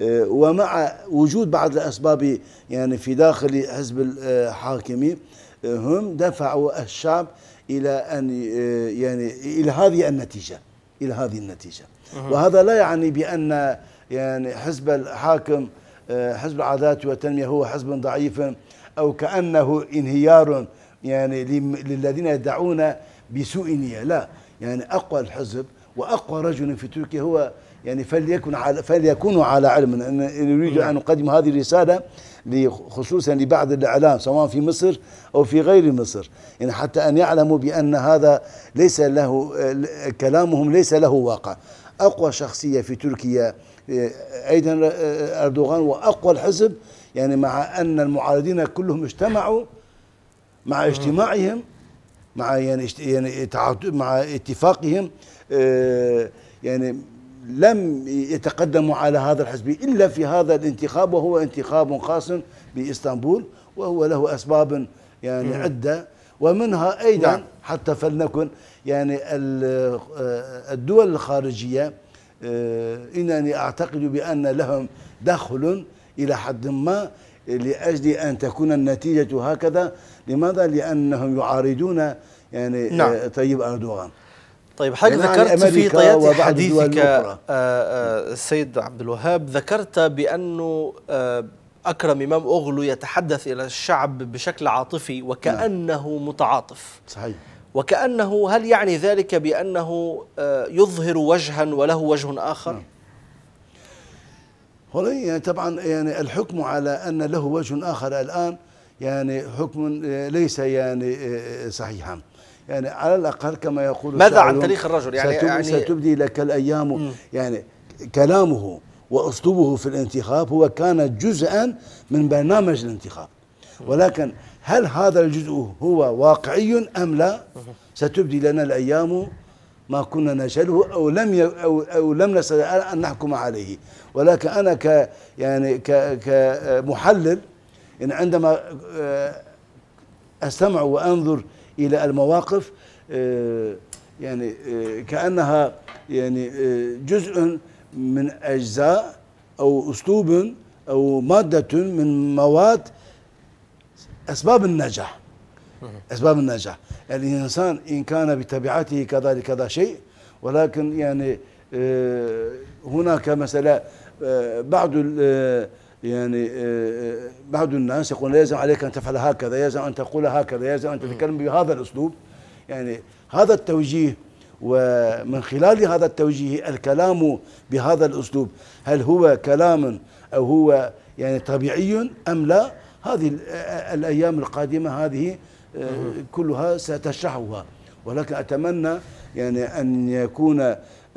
آه، ومع وجود بعض الأسباب يعني في داخل حزب الحاكم آه، هم دفعوا الشعب إلى أن آه، يعني إلى هذه النتيجة. إلى هذه النتيجة. وهذا لا يعني بأن يعني حزب الحاكم آه، حزب العدالة والتنمية هو حزب ضعيف أو كأنه انهيار يعني للذين يدعون بسوء نية. لا يعني أقوى الحزب وأقوى رجل في تركيا هو يعني فليكن على فليكونوا على علم. ان نريد إن نقدم هذه الرسالة ل- خصوصا لبعض الإعلام سواء في مصر أو في غير مصر. يعني حتى أن يعلموا بأن هذا ليس له آه، كلامهم ليس له واقع. أقوى شخصية في تركيا آه، أيضا آه، أردوغان وأقوى الحزب يعني مع أن المعارضين كلهم اجتمعوا مع اجتماعهم مع يعني يعني مع اتفاقهم آه، يعني لم يتقدموا على هذا الحزب إلا في هذا الانتخاب وهو انتخاب خاص بإسطنبول وهو له أسباب يعني عدة ومنها أيضا
نعم.
حتى فلنكن يعني آه، الدول الخارجية آه، إنني أعتقد بأن لهم دخل إلى حد ما لأجل أن تكون النتيجة هكذا لماذا؟ لأنهم يعارضون يعني
نعم.
آه، طيب أردوغان
طيب حضرتك
يعني
ذكرت في طيات حديثك. آه، آه، السيد عبد الوهاب ذكرت بأنه آه، أكرم إمام أغلو يتحدث إلى الشعب بشكل عاطفي وكأنه متعاطف.
صحيح.
وكأنه هل يعني ذلك بأنه آه، يظهر وجها وله وجه آخر؟
هو يعني طبعا يعني الحكم على أن له وجه آخر الآن يعني حكم آه، ليس يعني آه، صحيحا. يعني على الأقل كما يقول
ماذا عن تاريخ الرجل؟ يعني-
ستب-
يعني-
ستبدي لك الأيام. يعني كلامه وأسلوبه في الانتخاب هو كان جزءا من برنامج الانتخاب. ولكن هل هذا الجزء هو واقعي أم لا؟ ستبدي لنا الأيام ما كنا نجهله أو لم ي أو, أو لم نستطع أن نحكم عليه. ولكن أنا ك يعني ك كمحلل إن عندما آه، أستمع وأنظر إلى المواقف آه، يعني آه، كأنها يعني آه، جزء من أجزاء أو أسلوب أو مادة من مواد أسباب النجاح. أسباب النجاح. يعني الإنسان إن كان بطبيعته كذا شيء ولكن يعني هناك مثلا بعض يعني آه، بعض الناس يقول لا يلزم عليك أن تفعل هكذا يلزم أن تقول هكذا يلزم أن تتكلم بهذا الأسلوب يعني هذا التوجيه ومن خلال هذا التوجيه الكلام بهذا الأسلوب هل هو كلام أو هو يعني طبيعي أم لا هذه ال- الأيام القادمة هذه آه، كلها ستشرحها ولكن أتمنى يعني أن يكون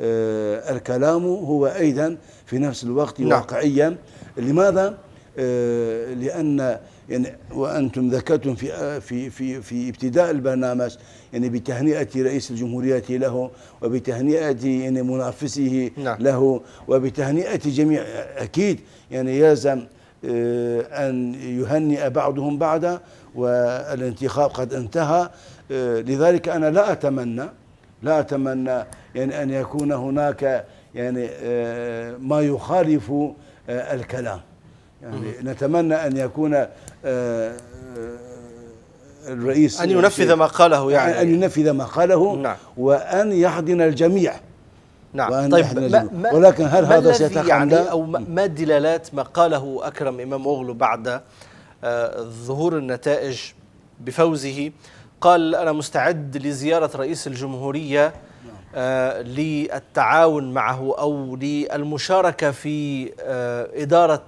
آه، الكلام هو أيضا في نفس الوقت
نعم.
واقعيا لماذا؟ آه، لأن يعني وأنتم ذكرتم في آه، في في في ابتداء البرنامج يعني بتهنئة رئيس الجمهورية له وبتهنئة يعني منافسه
نعم.
له وبتهنئة جميع أكيد يعني يلزم آه، أن يهنئ بعضهم بعضا والانتخاب قد انتهى لذلك أنا لا أتمنى لا أتمنى يعني أن يكون هناك يعني ما يخالف الكلام يعني نتمنى أن يكون آه، آه، الرئيس
أن ينفذ ما قاله يعني
أن ينفذ ما قاله
نعم.
وأن يحضن الجميع
نعم
وأن
طيب
يحمل
ما
الجميع.
ما
ولكن هل
ما
هذا سيتقن
يعني؟ أو ما دلالات ما قاله أكرم إمام اوغلو بعد آه، ظهور النتائج بفوزه قال أنا مستعد لزيارة رئيس الجمهورية آه، للتعاون معه أو للمشاركة في آه، إدارة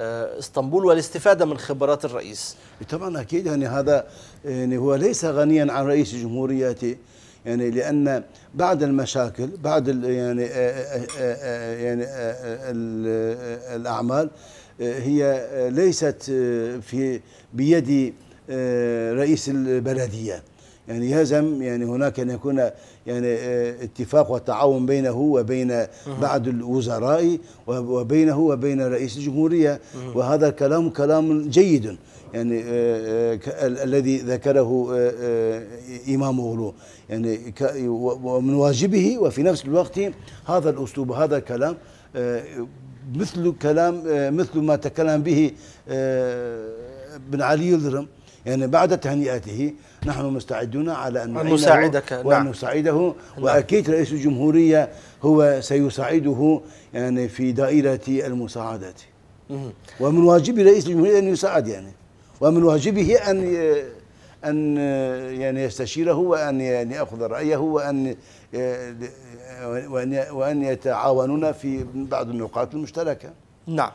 آه، إسطنبول والاستفادة من خبرات الرئيس.
طبعا أكيد يعني هذا يعني هو ليس غنيا عن رئيس الجمهوريه يعني لأن بعد المشاكل بعد يعني آه، آه، آه، يعني آه، آه، آه، الأعمال آه، هي آه، ليست آه، في بيد آه، رئيس البلدية. يعني يلزم يعني هناك أن يكون يعني آه، اتفاق وتعاون بينه وبين بعض الوزراء وبينه وبين رئيس الجمهورية. وهذا الكلام كلام جيد يعني آه، آه، الذي ذكره إمام غلو يعني ومن واجبه وفي نفس الوقت هذا الأسلوب هذا الكلام مثل كلام مثل ما تكلم به بن علي يلدرم يعني بعد تهنئته نحن مستعدون على
أن
أن
نساعدك، نعم.
نساعده وأكيد رئيس الجمهورية هو سيساعده يعني في دائرة المساعده
مهم.
ومن واجب رئيس الجمهورية أن يساعد يعني. ومن واجبه أن أن يعني يستشيره وأن يعني يأخذ رأيه وأن وأن وأن يتعاونون في بعض النقاط المشتركة.
نعم.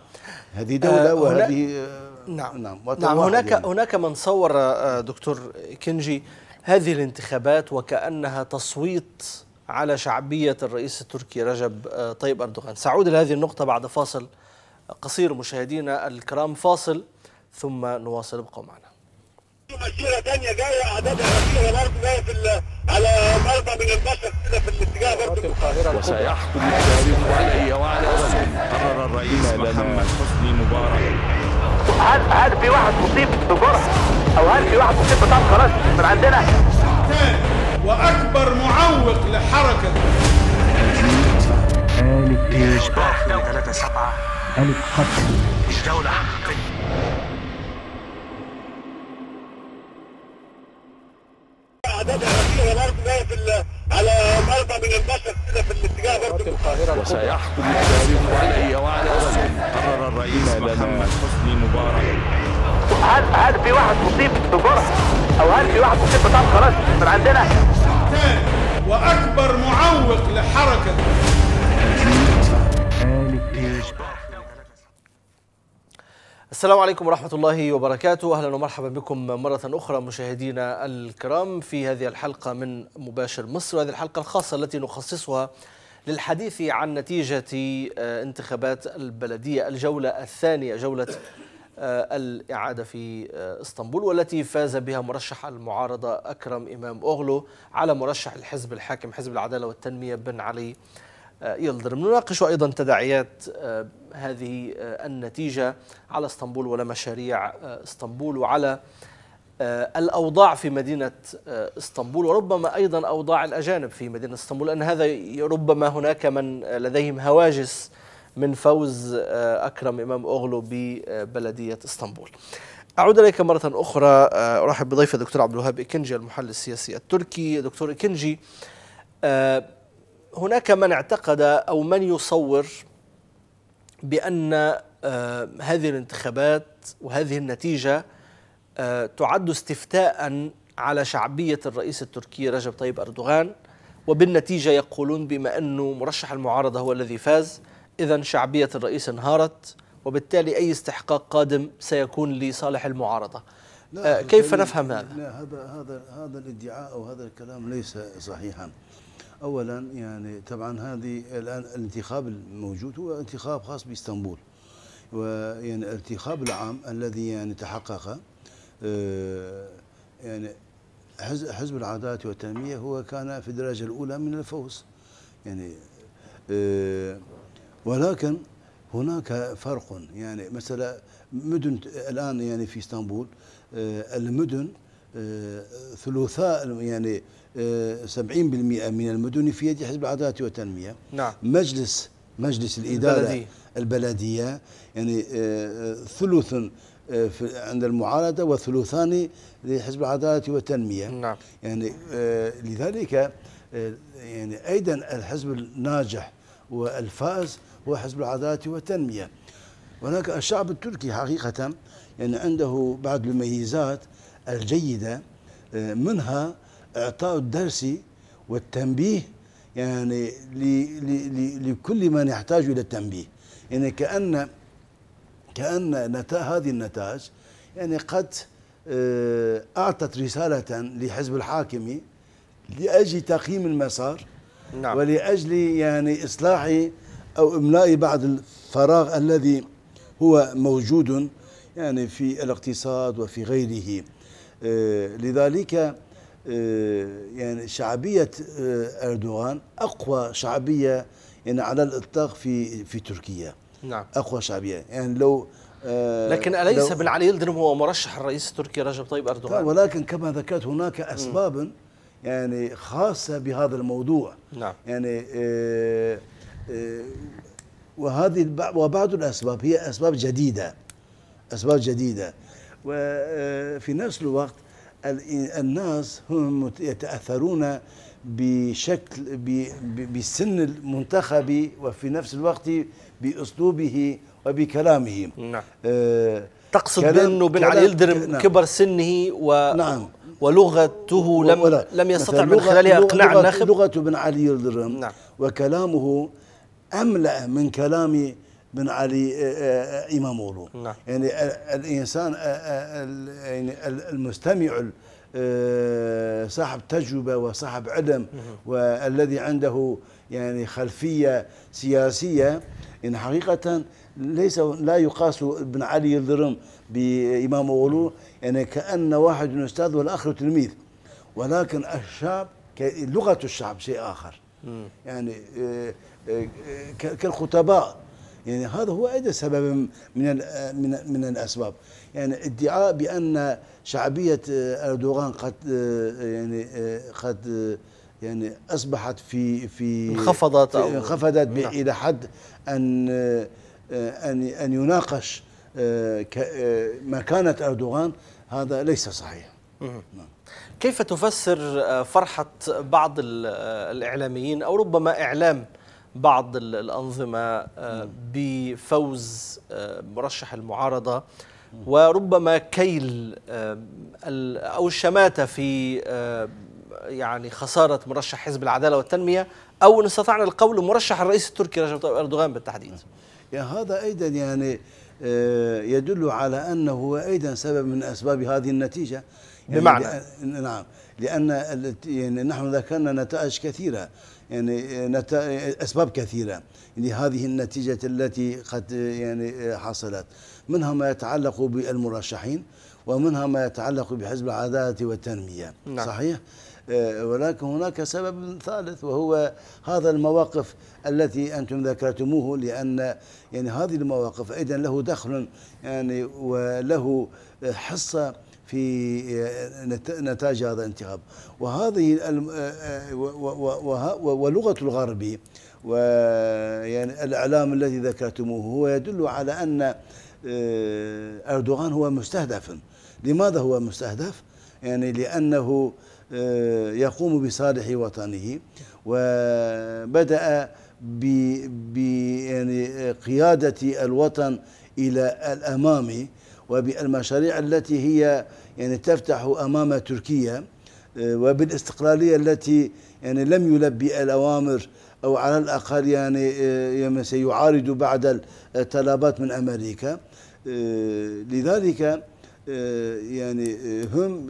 هذه دولة
آه،
وهذه
نعم.
نعم.
نعم.
واحد
هناك
يعني.
هناك من صور آه، دكتور كنجي هذه الانتخابات وكأنها تصويت على شعبية الرئيس التركي رجب آه، طيب أردوغان. سأعود إلى هذه النقطة بعد فاصل قصير مشاهدينا الكرام. فاصل ثم نواصل. ابقوا معنا.
مسيرة تانية جاية أعدادها كثيرة برضه جاية في على مربع من البشر كده في الاتجاه برضه
وسيحكم التاريخ علي وعلى رجل قرر الرئيس محمد حسني مبارك.
هل هل في واحد مصيب بجرح أو هل في واحد مصيب بطعم خلاص من عندنا؟
وأكبر معوق
إيش؟ 3 7 آلة قتل.
مش دولة حقيقية
اعداد كبيره برضه جاية في ال- على مربى من البشر كده في الاتجاه برضه.
وسيحكم التاريخ علي وعلى رسول قرر الرئيس محمد حسني مبارك.
هل هل في واحد مصيب بجرح أو هل في واحد مصيب بطعم خلاص من عندنا؟
وأكبر معوق لحركة.
السلام عليكم ورحمة الله وبركاته. أهلا ومرحبا بكم مرة أخرى مشاهدينا الكرام في هذه الحلقة من مباشر مصر. وهذه الحلقة الخاصة التي نخصصها للحديث عن نتيجة آه، انتخابات البلدية الجولة الثانية جولة آه، الإعادة في آه، إسطنبول والتي فاز بها مرشح المعارضة أكرم إمام أوغلو على مرشح الحزب الحاكم حزب العدالة والتنمية بن علي يلدرم نناقش أيضا تداعيات آه، هذه آه، النتيجة على إسطنبول ولا مشاريع آه، إسطنبول وعلى الأوضاع في مدينة إسطنبول وربما أيضا أوضاع الأجانب في مدينة إسطنبول لأن هذا ربما هناك من لديهم هواجس من فوز أكرم إمام أوغلو ببلدية إسطنبول. أعود إليك مرة أخرى أرحب بضيفي الدكتور عبد الوهاب إكنجي المحلل السياسي التركي. دكتور إكنجي هناك من اعتقد أو من يصور بأن آه، هذه الانتخابات وهذه النتيجة آه، تعد استفتاء على شعبية الرئيس التركي رجب طيب أردوغان وبالنتيجة يقولون بما انه مرشح المعارضة هو الذي فاز اذا شعبية الرئيس انهارت وبالتالي أي استحقاق قادم سيكون لصالح المعارضة آه، كيف
لا،
نفهم هذا؟
لا هذا هذا هذا الادعاء أو هذا الكلام ليس صحيحا. اولا يعني طبعا هذه الآن الانتخاب الموجود هو انتخاب خاص بإسطنبول. ويعني الانتخاب العام الذي يعني تحقق آه، يعني حزب العدالة والتنمية هو كان في الدرجة الأولى من الفوز يعني آه، ولكن هناك فرق يعني مثلا مدن الآن يعني في إسطنبول آه، المدن ثلثاء يعني 70% من المدن في يد حزب العدالة والتنمية.
نعم.
مجلس مجلس الإدارة
البلدية.
البلدية يعني آه، ثلث آه، عند المعارضة وثلثان لحزب العدالة والتنمية.
نعم.
يعني آه، لذلك يعني أيضا الحزب الناجح والفائز هو حزب العدالة والتنمية. هناك الشعب التركي حقيقة يعني عنده بعض الميزات الجيدة آه، منها إعطاء الدرس والتنبيه يعني لكل من يحتاج إلى التنبيه. يعني كأن كأن نتا هذه النتائج يعني قد آه، أعطت رسالة لحزب الحاكم لأجل تقييم المسار
نعم.
ولأجل يعني إصلاح أو إملاء بعض الفراغ الذي هو موجود يعني في الاقتصاد وفي غيره. آه، لذلك يعني شعبية آه، أردوغان أقوى شعبية يعني على الإطلاق في في تركيا.
نعم.
أقوى شعبية. يعني لو آه،
لكن أليس بن علي يلدرم هو مرشح الرئيس التركي رجب طيب أردوغان.
ولكن كما ذكرت هناك أسباب يعني خاصة بهذا الموضوع.
نعم.
يعني آه، آه، وهذه وبعض الأسباب هي أسباب جديدة. أسباب جديدة. وفي نفس الوقت ال- الناس هم يتأثرون بشكل بالسن المنتخب وفي نفس الوقت بأسلوبه وبكلامه
نعم
آه،
تقصد بأنه بن علي يلدرم
نعم.
كبر سنه و
نعم.
ولغته لم
ولا-
لم يستطع من خلالها
لغة-
الناخب
لغة بن علي يلدرم
نعم.
وكلامه أملأ من كلام بن علي آه، آه، إمام أولو.
نعم.
يعني ال- الإنسان آه، آه، ال- يعني ال- المستمع ال- آه، صاحب تجربة وصاحب علم والذي عنده يعني خلفية سياسية إن حقيقة ليس لا يقاس بن علي يلدرم بإمام أولو. يعني كأن واحد أستاذ والآخر تلميذ. ولكن الشعب لغة الشعب شيء آخر. يعني آه، آه، كالخطباء. يعني هذا هو أيضا سبب من من من الأسباب. يعني ادعاء بأن شعبية أردوغان قد يعني قد يعني أصبحت في في
انخفضت أو-
انخفضت
نعم.
إلى حد أن أن أن يناقش مكانة أردوغان. هذا ليس صحيح.
كيف تفسر فرحة بعض ال- الإعلاميين أو ربما إعلام بعض ال- الأنظمة آه، بفوز آه، مرشح المعارضة. وربما كيل آه، أو الشماتة في يعني خسارة مرشح حزب العدالة والتنمية أو إن استطعنا القول مرشح الرئيس التركي رجب طيب أردوغان بالتحديد.
يعني هذا أيضا يعني يدل على أنه هو أيضا سبب من أسباب هذه النتيجة. يعني
بمعنى؟
لأن- نعم. لأن الت- يعني نحن ذكرنا نتائج كثيرة. يعني نتا- أسباب كثيرة. لهذه النتيجة التي قد يعني حصلت. منها ما يتعلق بالمرشحين ومنها ما يتعلق بحزب العدالة والتنمية.
نعم.
صحيح؟ آه، ولكن هناك سبب ثالث وهو هذا المواقف التي أنتم ذكرتموه لأن يعني هذه المواقف أيضا له دخل يعني وله حصة في آه، نت- نتاج هذا الانتخاب. وهذه آه، آه، و- و- وه- و- ولغة الغرب ويعني الإعلام الذي ذكرتموه هو يدل على أن آه، أردوغان هو مستهدف. لماذا هو مستهدف؟ يعني لأنه آه، يقوم بصالح وطنه وبدأ ب ب يعني قيادة الوطن إلى الأمام وبالمشاريع التي هي يعني تفتح أمام تركيا آه، وبالاستقلالية التي يعني لم يلبي الأوامر أو على الأقل يعني آه، يعني سيعارض بعد الطلبات من أمريكا آه، لذلك يعني هم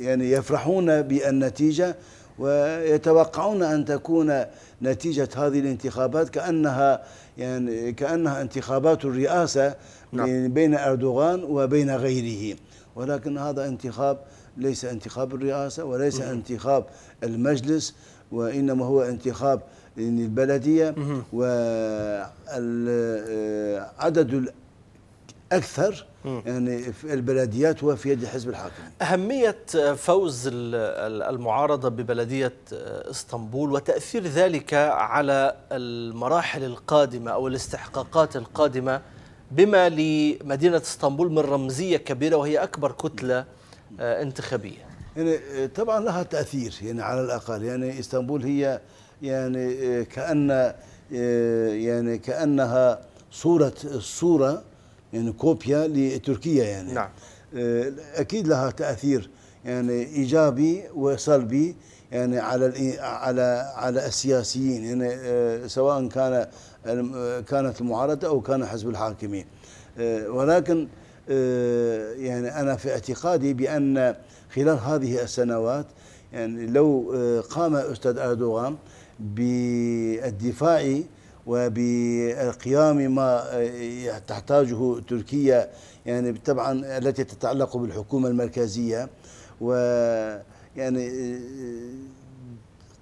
يعني يفرحون بالنتيجة ويتوقعون أن تكون نتيجة هذه الانتخابات كأنها يعني كأنها انتخابات الرئاسة
نعم.
بين أردوغان وبين غيره ولكن هذا انتخاب ليس انتخاب الرئاسة وليس انتخاب المجلس وإنما هو انتخاب البلدية وعدد الأكثر يعني في البلديات هو في يد الحزب الحاكم
أهمية فوز ال- ال- المعارضة ببلدية إسطنبول وتأثير ذلك على المراحل القادمة أو الاستحقاقات القادمة بما لمدينة اسطنبول من رمزية كبيرة وهي أكبر كتلة آه، انتخابية.
يعني طبعا لها تأثير يعني على الأقل. يعني اسطنبول هي يعني كأن يعني كأنها صورة الصورة يعني كوبيا لتركيا يعني.
نعم.
أكيد لها تأثير. يعني إيجابي وسلبي يعني على على على السياسيين يعني سواء كان كانت المعارضة أو كان حزب الحاكمين. ولكن آه، يعني أنا في اعتقادي بأن خلال هذه السنوات يعني لو آه، قام أستاذ أردوغان بالدفاع وبالقيام ما آه، تحتاجه تركيا يعني طبعا التي تتعلق بالحكومة المركزية ويعني آه،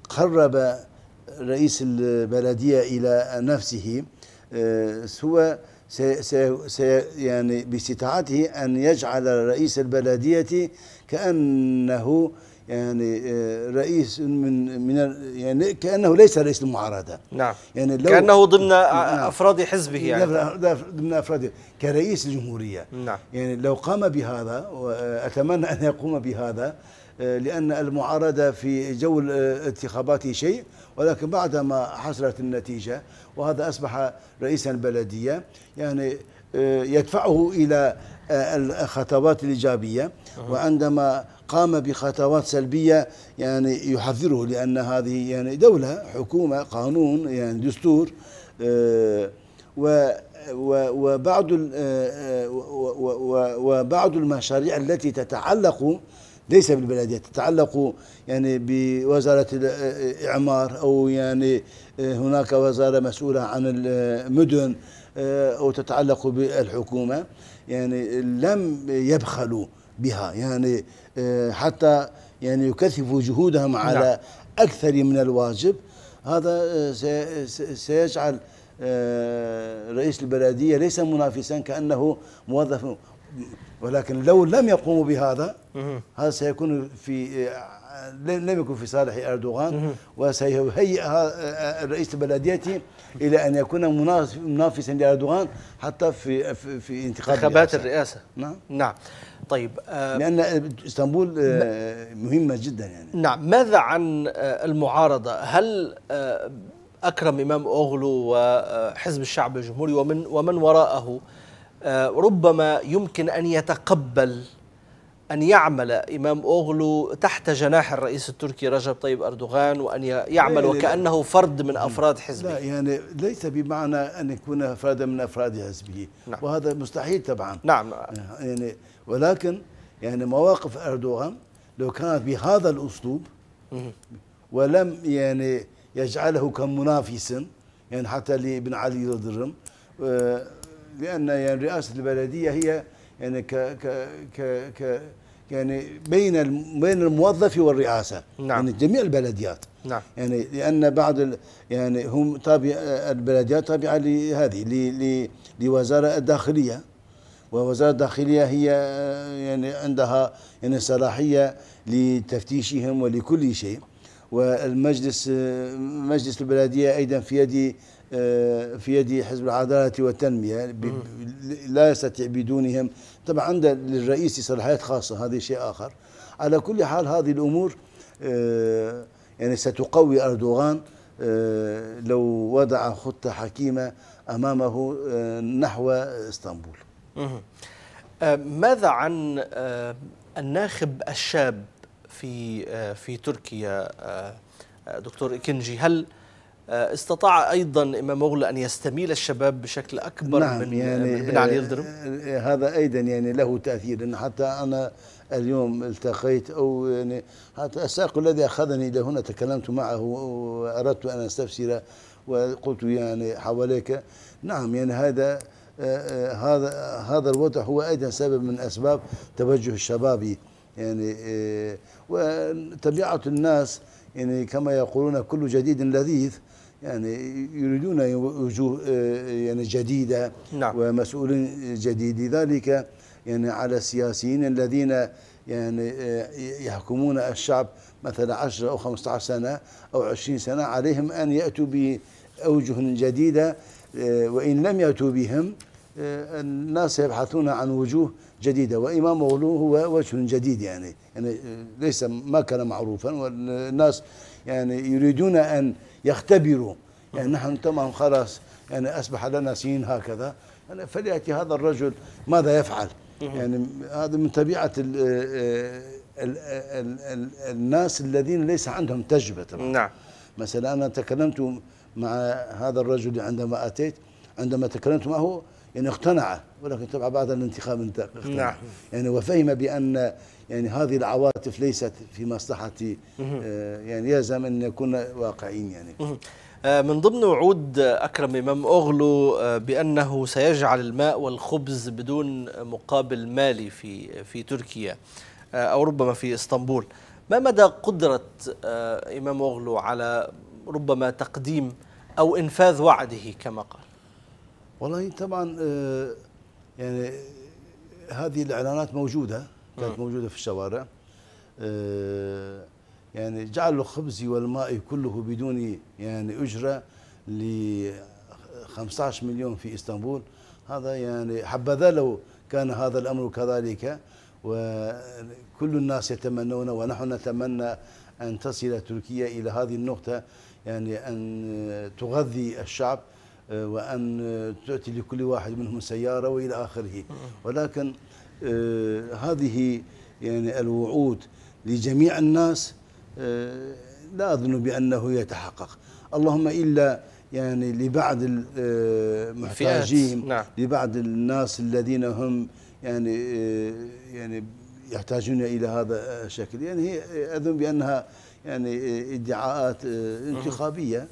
قرب رئيس البلدية إلى نفسه آه، هو سي يعني باستطاعته أن يجعل رئيس البلدية كأنه يعني آه، رئيس من من يعني كأنه ليس رئيس المعارضة
نعم.
يعني لو
كأنه ضمن
نعم.
أفراد حزبه يعني.
ضمن أفراد كرئيس الجمهورية.
نعم.
يعني لو قام بهذا وأتمنى أن يقوم بهذا آه، لأن المعارضة في جو الانتخابات شيء ولكن بعدما حصلت النتيجة وهذا أصبح رئيسا البلدية يعني آه، يدفعه إلى الخطوات الإيجابية. وعندما قام بخطوات سلبية يعني يحذره لأن هذه يعني دولة حكومة قانون يعني دستور آه، و وبعض آه، آه، وبعض المشاريع التي تتعلق ليس بالبلديات تتعلق يعني بوزارة الإعمار أو يعني هناك وزارة مسؤولة عن المدن أو تتعلق بالحكومة. يعني لم يبخلوا بها. يعني حتى يعني يكثفوا جهودهم على أكثر من الواجب. هذا آه، سي- سي- سيجعل آه، رئيس البلدية ليس منافسا كأنه موظف. ولكن لو لم يقوموا بهذا هذا سيكون في آه، لم يكن في صالح أردوغان. وسيهيئ آه، رئيس البلدية إلى أن يكون مناف- منافسا لأردوغان حتى في في, في انتخاب
انتخابات.
الرئاسة. نعم.
نعم. طيب آه،
لأن إسطنبول آه، مهمة جدا يعني.
نعم ماذا عن آه، المعارضة؟ هل آه، أكرم إمام أوغلو وحزب الشعب الجمهوري ومن ومن وراءه آه، ربما يمكن أن يتقبل أن يعمل إمام أوغلو تحت جناح الرئيس التركي رجب طيب أردوغان وأن يعمل
لا، لا، لا.
وكأنه فرد من أفراد
لا
حزبه
يعني ليس بمعنى أن يكون فردا من أفراد حزبه.
نعم.
وهذا مستحيل طبعا.
نعم.
يعني ولكن يعني مواقف أردوغان لو كانت بهذا الأسلوب ولم يعني يجعله كمنافس يعني حتى لابن علي يضرم آه، لأن يعني رئاسة البلدية هي يعني ك ك ك ك يعني بين بين الموظف والرئاسة
نعم.
يعني جميع البلديات.
نعم.
يعني لأن بعض ال يعني هم تابع البلديات تابعة لهذه ل- ل- لوزارة الداخلية. ووزارة الداخلية هي يعني عندها يعني صلاحية لتفتيشهم ولكل شيء. والمجلس مجلس البلدية أيضا في يد في يد حزب العدالة والتنمية ب- ب- لا يستطيع بدونهم. طبعا عند للرئيس صلاحيات خاصة هذا شيء آخر. على كل حال هذه الأمور آه، يعني ستقوي أردوغان آه، لو وضع خطة حكيمة أمامه آه، نحو
إسطنبول. ماذا عن آه، الناخب الشاب في آه، في تركيا دكتور إكنجي هل استطاع أيضا إمام اوغلو أن يستميل الشباب بشكل أكبر
نعم
من
يعني
من بن علي يلدرم؟
هذا أيضا يعني له تأثير إن حتى أنا اليوم التقيت أو يعني حتى السائق الذي أخذني إلى هنا تكلمت معه وأردت أن أستفسر وقلت يعني حواليك. نعم يعني هذا هذا هذا الوضع هو أيضا سبب من أسباب توجه الشباب يعني آه، وطبيعه الناس يعني كما يقولون كل جديد لذيذ يعني يريدون وجوه آه، يعني جديدة
نعم.
ومسؤولين جديد لذلك يعني على السياسيين الذين يعني آه، يحكمون الشعب مثلا 10 أو 15 سنة أو 20 سنة عليهم أن يأتوا بأوجه جديدة آه، وإن لم يأتوا بهم آه، الناس يبحثون عن وجوه جديدة وإمام أولو هو وجه جديد يعني, يعني آه، ليس ما كان معروفا والناس يعني يريدون أن يختبروا. يعني نحن تمام خلاص يعني أصبح لنا سنين هكذا. يعني فليأتي هذا الرجل ماذا يفعل؟ يعني هذا من طبيعة ال ال ال ال الناس الذين ليس عندهم تجربة طبعا
نعم.
مثلا أنا تكلمت مع هذا الرجل عندما أتيت عندما تكلمت معه يعني اقتنع ولكن طبعا بعد الانتخاب انت- اقتنع.
نعم.
يعني وفهم بأن يعني هذه العواطف ليست في مصلحة آه، يعني يلزم أن نكون واقعيين يعني.
آه، من ضمن وعود أكرم إمام أوغلو آه، بأنه سيجعل الماء والخبز بدون مقابل مالي في في تركيا آه، أو ربما في إسطنبول. ما مدى قدرة آه، إمام أوغلو على ربما تقديم أو إنفاذ وعده كما قال؟
والله طبعا آه، يعني هذه الإعلانات موجودة كانت موجودة في الشوارع. آه، يعني جعل الخبز والماء كله بدون يعني أجرة ل 15 مليون في إسطنبول. هذا يعني حبذا لو كان هذا الأمر كذلك. وكل الناس يتمنون ونحن نتمنى أن تصل تركيا إلى هذه النقطة يعني أن تغذي الشعب. وأن تؤتي لكل واحد منهم سيارة وإلى آخره. ولكن آه، هذه يعني الوعود لجميع الناس آه، لا أظن بأنه يتحقق. اللهم إلا يعني لبعض المحتاجين
نعم.
لبعض الناس الذين هم يعني آه، يعني يحتاجون إلى هذا الشكل. يعني هي أظن بأنها يعني ادعاءات آه، انتخابية.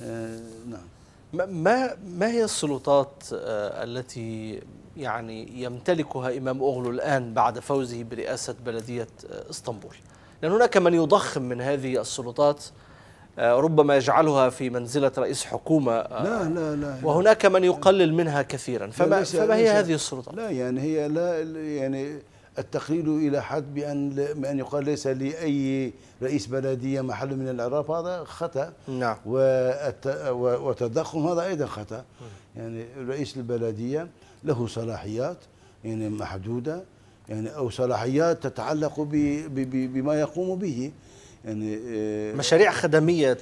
آه، نعم.
ما- ما هي السلطات آه، التي يعني يمتلكها إمام أوغلو الآن بعد فوزه برئاسة بلدية آه، إسطنبول؟ لأن هناك من يضخم من هذه السلطات آه، ربما يجعلها في منزلة رئيس حكومة آه،
لا لا لا
وهناك من يقلل منها كثيرا. فما, فما هي هذه السلطات
لا يعني هي لا يعني التقليد إلى حد بأن بأن يقال ليس لأي رئيس بلدية محل من الإعراب هذا خطأ.
نعم.
والتضخم هذا أيضا خطأ. يعني رئيس البلدية له صلاحيات يعني محدودة يعني أو صلاحيات تتعلق بما يقوم به. يعني آه،
مشاريع خدمية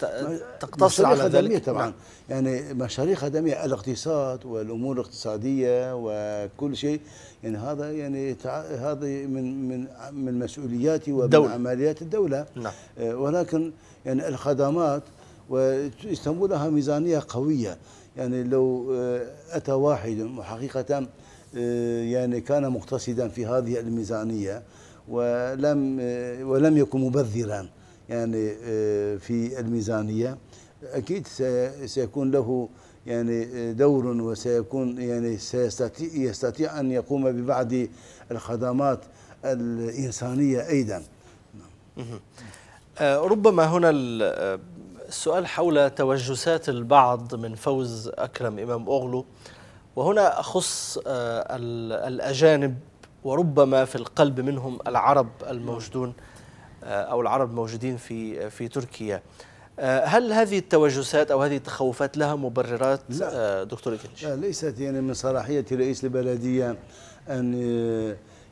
تقتصر على
خدمية
ذلك
طبعا
نعم.
يعني مشاريع خدمية الاقتصاد والأمور الاقتصادية وكل شيء يعني هذا يعني تع- هذا من من من مسؤوليات ومن
الدولة.
عمليات الدولة
نعم.
آه، ولكن يعني الخدمات ويسموا لها ميزانية قوية يعني لو آه، أتى واحد وحقيقة آه، يعني كان مقتصدا في هذه الميزانية ولم ولم يكن مبذرا يعني آه، في الميزانية أكيد سي- سيكون له يعني آه، دور وسيكون يعني سيستطيع يستطيع أن يقوم ببعض الخدمات الإنسانية أيضا.
آه، ربما هنا ال- السؤال حول توجسات البعض من فوز أكرم إمام أغلو. وهنا أخص ال- الأجانب وربما في القلب منهم العرب الموجودون. آه، أو العرب الموجودين في في تركيا. آه، هل هذه التوجسات أو هذه التخوفات لها مبررات؟
لا.
آه، دكتور إكنش؟
لا ليست يعني من صلاحية رئيس البلدية أن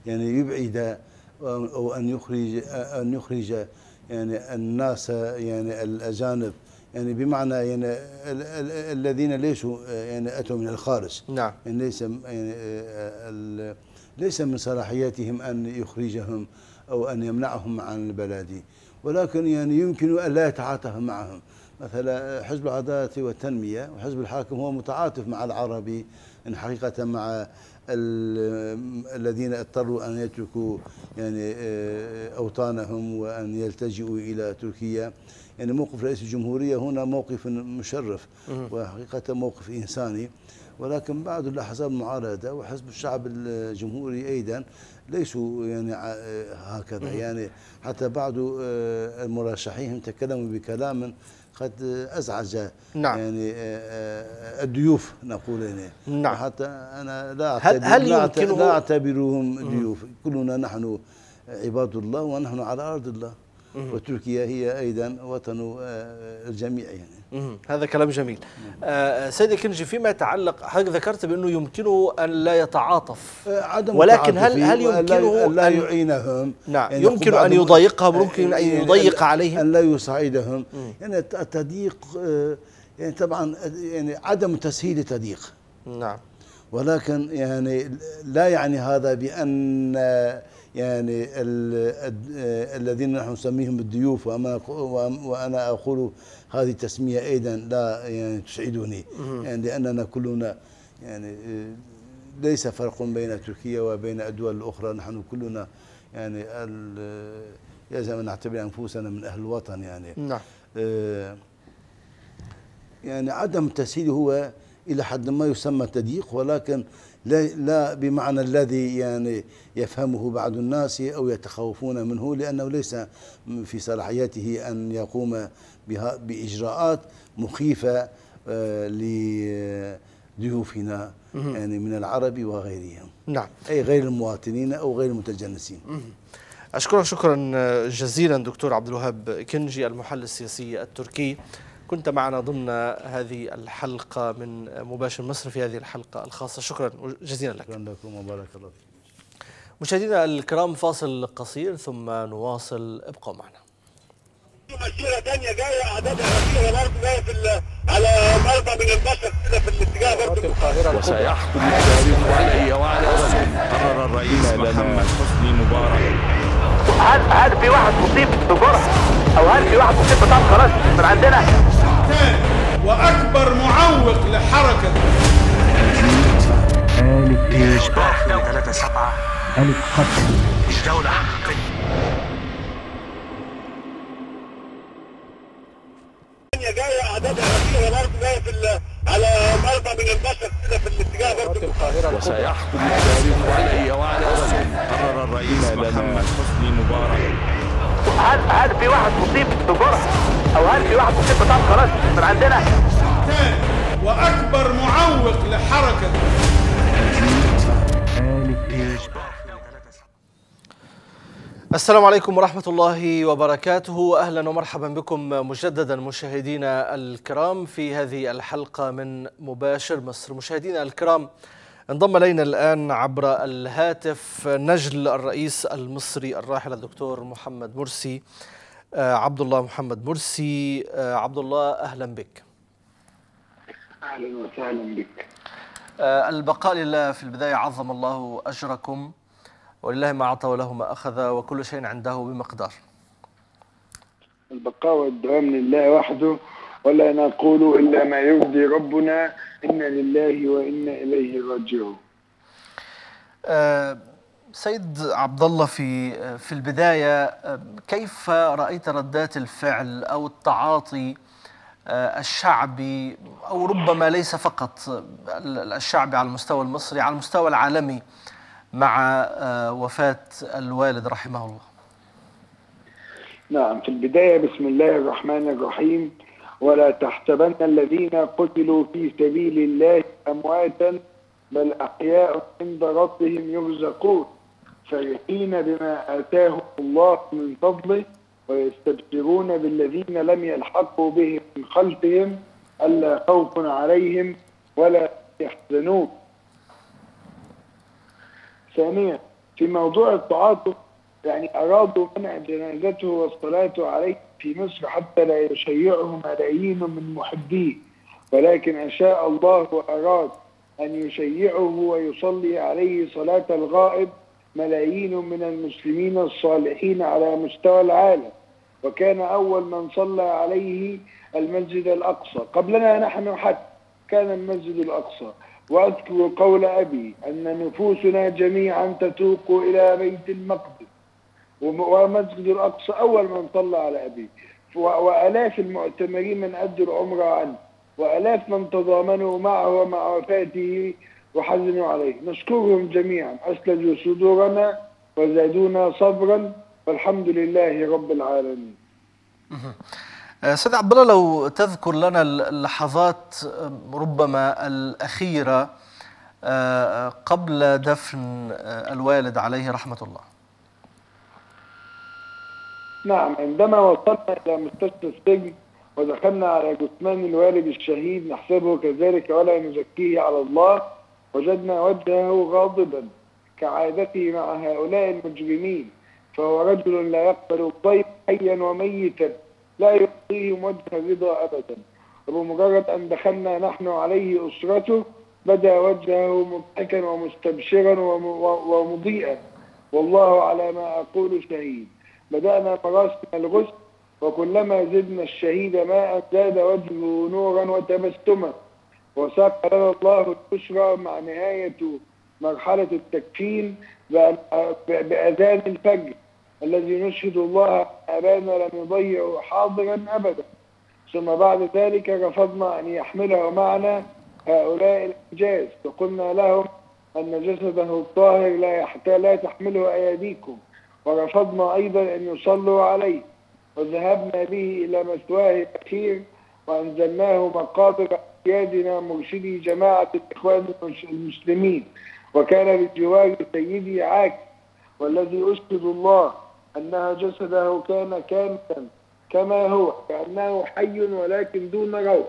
يعني يبعد أو أن يخرج أن يخرج يعني الناس يعني الأجانب. يعني بمعنى يعني ال- ال- الذين ليسوا يعني أتوا من الخارج.
نعم.
يعني ليس يعني ال- ليس من صلاحياتهم أن يخرجهم أو أن يمنعهم عن البلد. ولكن يعني يمكن أن لا يتعاطف معهم. مثلا حزب العدالة والتنمية وحزب الحاكم هو متعاطف مع العربي إن حقيقة مع ال- الذين اضطروا أن يتركوا يعني آه، أوطانهم وأن يلتجئوا إلى تركيا. يعني موقف رئيس الجمهورية هنا موقف مشرف وحقيقة موقف إنساني. ولكن بعض الأحزاب المعارضة وحزب الشعب الجمهوري أيضا. ليسوا يعني ع- هكذا. يعني حتى بعض آه، المرشحين تكلموا بكلام قد أزعج
نعم.
يعني آه، آه، الضيوف نقول يعني.
نعم.
وحتى أنا لا أعتبر
هل
لا أعتبرهم ضيوف. كلنا نحن عباد الله ونحن على أرض الله. وتركيا هي أيضا وطن آه، الجميع يعني.
هذا كلام جميل. آه، سيدي كنجي فيما يتعلق حضرتك ذكرت بأنه يمكنه أن لا يتعاطف؟
عدم
ولكن هل هل يمكنه
أن لا يعينهم؟
نعم،
يعني
يمكن أن يضايقهم، ممكن أن يضيق عليهم.
أن لا يساعدهم. يعني الت- التضييق آه، يعني طبعا يعني عدم تسهيل تضييق
نعم.
ولكن يعني لا يعني هذا بأن يعني الذين نحن نسميهم الضيوف وأنا وأم- وأنا أقول هذه التسمية أيضا لا يعني تسعدني. يعني لأننا كلنا يعني ليس فرق بين تركيا وبين الدول الأخرى. نحن كلنا يعني ال- يجب أن نعتبر أنفسنا من أهل الوطن يعني.
نعم.
آه، يعني عدم التسهيل هو إلى حد ما يسمى تضييق ولكن لا, بمعنى الذي يعني يفهمه بعض الناس أو يتخوفون منه لأنه ليس في صلاحيته أن يقوم بها بإجراءات مخيفة آه، لضيوفنا يعني من العرب وغيرهم.
نعم.
أي غير المواطنين أو غير المتجنسين
أشكرك شكرا جزيلا دكتور عبد الوهاب كنجي المحلل السياسي التركي. كنت معنا ضمن هذه الحلقة من مباشر مصر في هذه الحلقة الخاصة. شكرا جزيلا لك.
شكرا لكم وبارك الله فيكم.
مشاهدينا الكرام فاصل قصير ثم نواصل. ابقوا معنا.
مسيرة تانية جاية أعدادها كثيرة برضه جاية في على مربع من البشر كده في الاتجاه برضه.
وسيحكم التاريخ علي وعلى قرر الرئيس محمد حسني مبارك.
هل هل في واحد مصيب بجرح أو هل في واحد مصيب بطعم خلاص من عندنا
ثاني وأكبر معوق لحركة.
تانية جاية أعدادها كثيرة برضه جاية في ال- على مربع من البشر كده في الاتجاه برضه.
وسيحكم التاريخ علي وعلى رسول قرر الرئيس محمد حسني مبارك.
هل هل في واحد مصيب بجرح؟ أو هل في واحد مصيب بطعم خلاص من عندنا؟
وأكبر معوق لحركة.
السلام عليكم ورحمة الله وبركاته أهلا ومرحبا بكم مجددا مشاهدينا الكرام في هذه الحلقة من مباشر مصر. مشاهدينا الكرام انضم إلينا الآن عبر الهاتف نجل الرئيس المصري الراحل الدكتور محمد مرسي. آه، عبد الله محمد مرسي. آه، عبد الله أهلا بك.
أهلا وسهلا بك.
آه، البقاء لله في البداية عظم الله أجركم ولله ما أعطى وله ما أخذ وكل شيء عنده بمقدار.
البقاء والدوام لله وحده ولا نقول إلا ما يرضي ربنا إنا لله وإنا إليه راجعون.
آه، سيد عبد الله في في البداية آه، كيف رأيت ردات الفعل أو التعاطي آه، الشعبي أو ربما ليس فقط ال- الشعبي على المستوى المصري على المستوى العالمي مع وفاة الوالد رحمه الله؟
نعم في البداية بسم الله الرحمن الرحيم. ولا تحسبن الذين قتلوا في سبيل الله أمواتا بل أحياء عند ربهم يرزقون فرحين بما آتاهم الله من فضله ويستبشرون بالذين لم يلحقوا بهم من خلفهم ألا خوف عليهم ولا يحزنون. ثانيا في موضوع التعاطف يعني أرادوا منع جنازته والصلاة عليه في مصر حتى لا يشيعه ملايين من محبيه ولكن أشاء الله وأراد أن يشيعه ويصلي عليه صلاة الغائب ملايين من المسلمين الصالحين على مستوى العالم. وكان أول من صلى عليه المسجد الأقصى. قبلنا نحن حتى كان المسجد الأقصى. وأذكر قول أبي أن نفوسنا جميعا تتوق إلى بيت المقدس. ومسجد الأقصى أول من صلى على أبيه و- وآلاف المعتمرين من أدوا العمرة عنه. وآلاف من تضامنوا معه ومع وفاته وحزنوا عليه. نشكرهم جميعا. أسلجوا صدورنا وزادونا صبرا. والحمد لله رب العالمين.
آه، سيد عبد الله لو تذكر لنا اللحظات ربما الأخيرة آه، قبل دفن الوالد عليه رحمة الله.
نعم عندما وصلنا إلى مستشفى السجن ودخلنا على جثمان الوالد الشهيد نحسبه كذلك ولا نزكيه على الله وجدنا وجهه غاضبا كعادته مع هؤلاء المجرمين فهو رجل لا يقبل الضيف حيا وميتا لا يعطيهم وجه الرضا أبدا. وبمجرد أن دخلنا نحن عليه أسرته بدا وجهه مضحكا ومستبشرا وم- ومضيئا. والله على ما أقول شهيد. بدأنا مراسم الغسل وكلما زدنا الشهيد ماء زاد وجهه نورا وتبسما. وساق لنا الله البشرى مع نهاية مرحلة التكفين بأ- بأذان الفجر. الذي نشهد الله أبانا لم يضيع حاضرا أبدا. ثم بعد ذلك رفضنا أن يحمله معنا هؤلاء الإنجاز فقلنا لهم أن جسده الطاهر لا لا تحمله أيديكم. ورفضنا أيضا أن يصلوا عليه وذهبنا به إلى مثواه الأخير وأنزلناه مقابر أسيادنا مرشدي جماعة الإخوان المسلمين وكان بجوار سيدي عاكف والذي أشهد الله أن جسده كان كاملا كما هو كأنه حي ولكن دون روح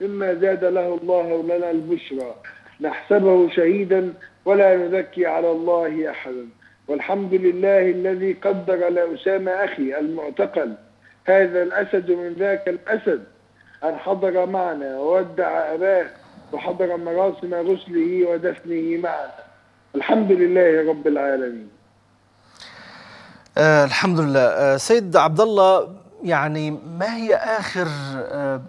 مما زاد له الله لنا البشرى. نحسبه شهيدا ولا نزكي على الله أحدا. والحمد لله الذي قدر لأسامة أخي المعتقل. هذا الأسد من ذاك الأسد. أن حضر معنا وودع أباه وحضر مراسم غسله ودفنه معنا. الحمد لله رب العالمين.
آه الحمد لله. آه سيد عبد الله يعني ما هي آخر آه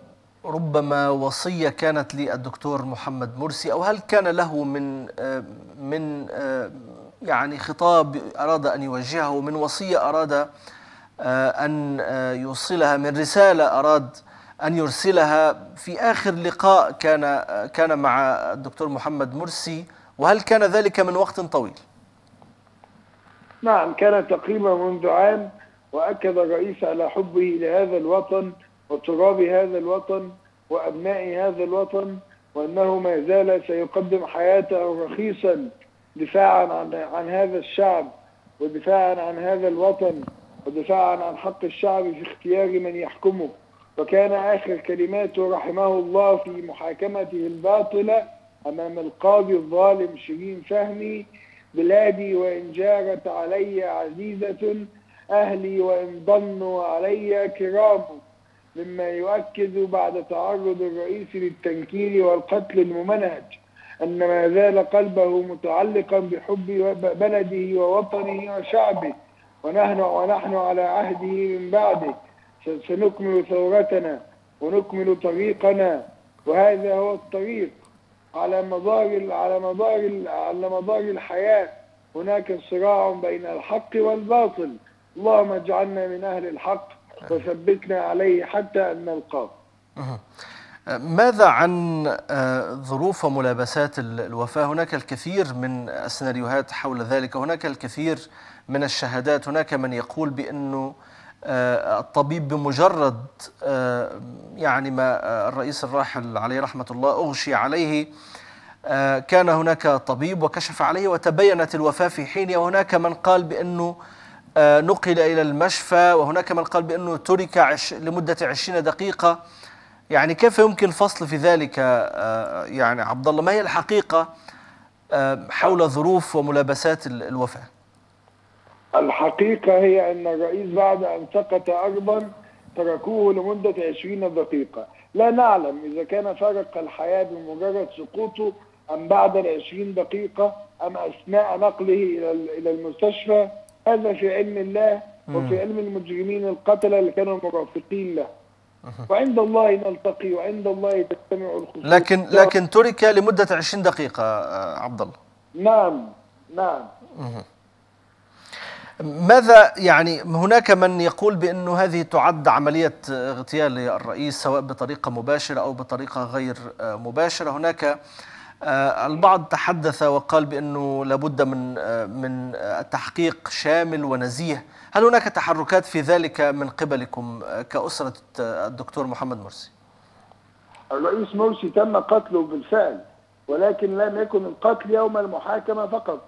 ربما وصية كانت للدكتور محمد مرسي؟ أو هل كان له من آه من آه يعني خطاب أراد أن يوجهه من وصية أراد آه أن آه يوصلها من رسالة أراد أن يرسلها في آخر لقاء كان آه كان مع الدكتور محمد مرسي وهل كان ذلك من وقت طويل؟
نعم كان تقريبا منذ عام وأكد الرئيس على حبه لهذا الوطن وتراب هذا الوطن وأبناء هذا الوطن وأنه ما زال سيقدم حياته رخيصا دفاعا عن, عن هذا الشعب ودفاعا عن هذا الوطن ودفاعا عن حق الشعب في اختيار من يحكمه. وكان آخر كلماته رحمه الله في محاكمته الباطلة أمام القاضي الظالم شيرين فهمي بلادي وإن جارت علي عزيزة أهلي وإن ضنوا علي كرام. مما يؤكد بعد تعرض الرئيس للتنكيل والقتل الممنهج. أن ما زال قلبه متعلقا بحب بلده ووطنه وشعبه. ونحن ونحن على عهده من بعده. سنكمل ثورتنا ونكمل طريقنا. وهذا هو الطريق على مدار على مدار على مدار الحياة. هناك صراع بين الحق والباطل. اللهم اجعلنا من أهل الحق. وثبتنا عليه حتى أن نلقاه.
ماذا عن آه، ظروف وملابسات ال- الوفاة؟ هناك الكثير من السيناريوهات حول ذلك هناك الكثير من الشهادات. هناك من يقول بأنه آه، الطبيب بمجرد آه، يعني ما الرئيس الراحل عليه رحمة الله أغشي عليه كان هناك طبيب وكشف عليه وتبينت الوفاة في حينها وهناك من قال بأنه نقل إلى المشفى. وهناك من قال بأنه ترك لمدة عشرين دقيقة يعني كيف يمكن الفصل في ذلك آه، يعني عبد الله؟ ما هي الحقيقة آه، حول ظروف وملابسات ال- الوفاة؟
الحقيقة هي أن الرئيس بعد أن سقط أرضا تركوه لمدة 20 دقيقة. لا نعلم إذا كان فرق الحياة بمجرد سقوطه أم بعد العشرين دقيقة أم أثناء نقله إلى إلى المستشفى. هذا في علم الله وفي علم المجرمين القتلة اللي كانوا مرافقين له. وعند الله نلتقي وعند الله تجتمع الخصوم
لكن لكن ترك لمدة 20 دقيقة آه، عبد الله.
نعم نعم.
ماذا يعني هناك من يقول بأنه هذه تعد عملية اغتيال للرئيس سواء بطريقة مباشرة أو بطريقة غير آه، مباشرة. هناك البعض تحدث وقال بأنه لابد من آه، من آه، تحقيق شامل ونزيه. هل هناك تحركات في ذلك من قبلكم آه، كأسرة آه، الدكتور محمد مرسي؟
الرئيس مرسي تم قتله بالفعل ولكن لم يكن القتل يوم المحاكمة فقط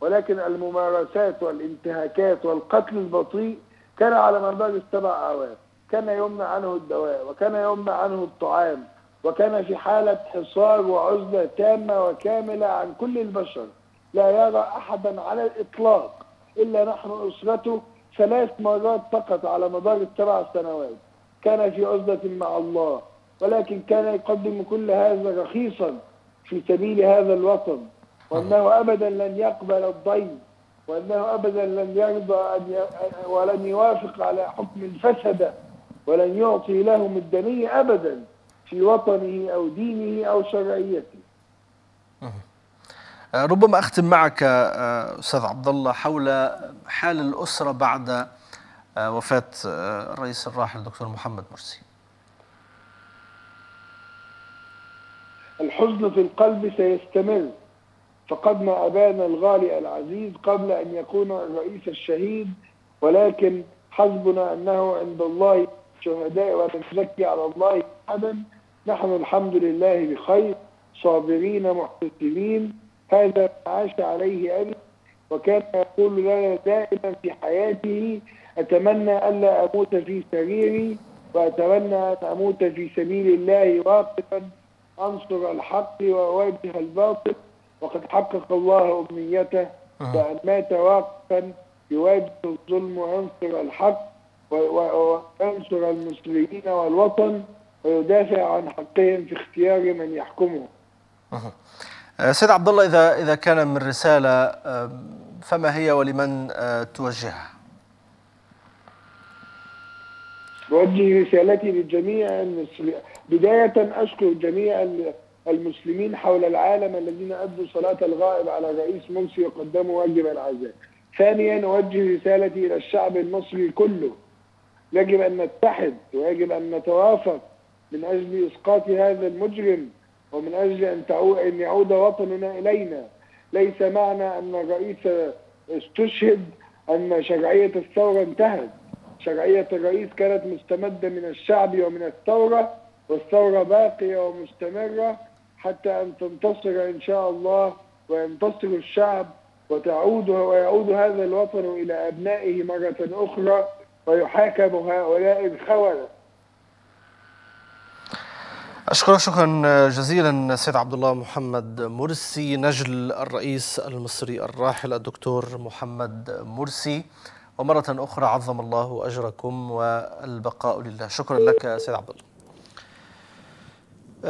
ولكن الممارسات والانتهاكات والقتل البطيء كان على مدار السبع أعوام كان يمنع عنه الدواء وكان يمنع عنه الطعام. وكان في حالة حصار وعزلة تامة وكاملة عن كل البشر لا يرى أحدا على الإطلاق إلا نحن أسرته ثلاث مرات فقط على مدار السبع سنوات. كان في عزلة مع الله ولكن كان يقدم كل هذا رخيصا في سبيل هذا الوطن. وأنه أبدا لن يقبل الضيم وأنه أبدا لن يرضى أن ي... ولن يوافق على حكم الفسد ولن يعطي لهم الدنية أبدا. في وطنه أو دينه أو شرعيته.
آه، ربما أختم معك آه، أستاذ عبد الله حول حال الأسرة بعد آه، وفاة الرئيس الراحل الدكتور محمد مرسي.
الحزن في القلب سيستمر فقدنا أبانا الغالي العزيز قبل أن يكون الرئيس الشهيد ولكن حسبنا أنه عند الله شهداء ولا نزكي على الله أحدا. نحن الحمد لله بخير صابرين محتسبين. هذا ما عاش عليه أبي وكان يقول لنا دائما في حياته أتمنى ألا أموت في سريري وأتمنى أن أموت في سبيل الله واقفا أنصر الحق وأواجه الباطل. وقد حقق الله أمنيته بأن مات واقفا يواجه الظلم وينصر الحق وينصر المسلمين والوطن. ويدافع عن حقهم في اختيار من يحكمهم
آه، سيد عبد الله إذا إذا كان من رسالة آه، فما هي ولمن آه، توجهها؟
أوجه رسالتي للجميع المسلمين بداية أشكر جميع المسلمين حول العالم الذين أدوا صلاة الغائب على الرئيس مرسي وقدموا واجب العزاء. ثانيا أوجه رسالتي إلى الشعب المصري كله. يجب أن نتحد ويجب أن نتوافق من أجل إسقاط هذا المجرم ومن أجل أن تعود أن يعود وطننا إلينا. ليس معنى أن الرئيس استشهد أن شرعية الثورة انتهت. شرعية الرئيس كانت مستمدة من الشعب ومن الثورة والثورة باقية ومستمرة حتى أن تنتصر إن شاء الله وينتصر الشعب وتعود ويعود هذا الوطن إلى أبنائه مرة أخرى ويحاكم هؤلاء الخونة
أشكرك شكرا جزيلا سيد عبد الله محمد مرسي نجل الرئيس المصري الراحل الدكتور محمد مرسي. ومرة أخرى عظم الله أجركم والبقاء لله. شكرا لك سيد عبد الله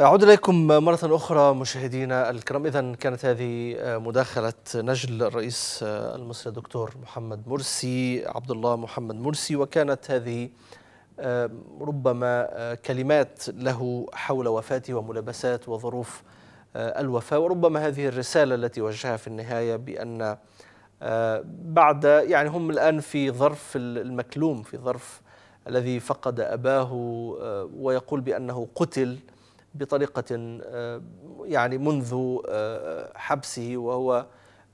أعود إليكم مرة أخرى مشاهدينا الكرام. إذا كانت هذه مداخلة نجل الرئيس المصري الدكتور محمد مرسي عبد الله محمد مرسي وكانت هذه ربما كلمات له حول وفاته وملابسات وظروف الوفاة. وربما هذه الرسالة التي وجهها في النهاية بأن بعد يعني هم الآن في ظرف المكلوم في ظرف الذي فقد أباه ويقول بأنه قتل بطريقة يعني منذ حبسه وهو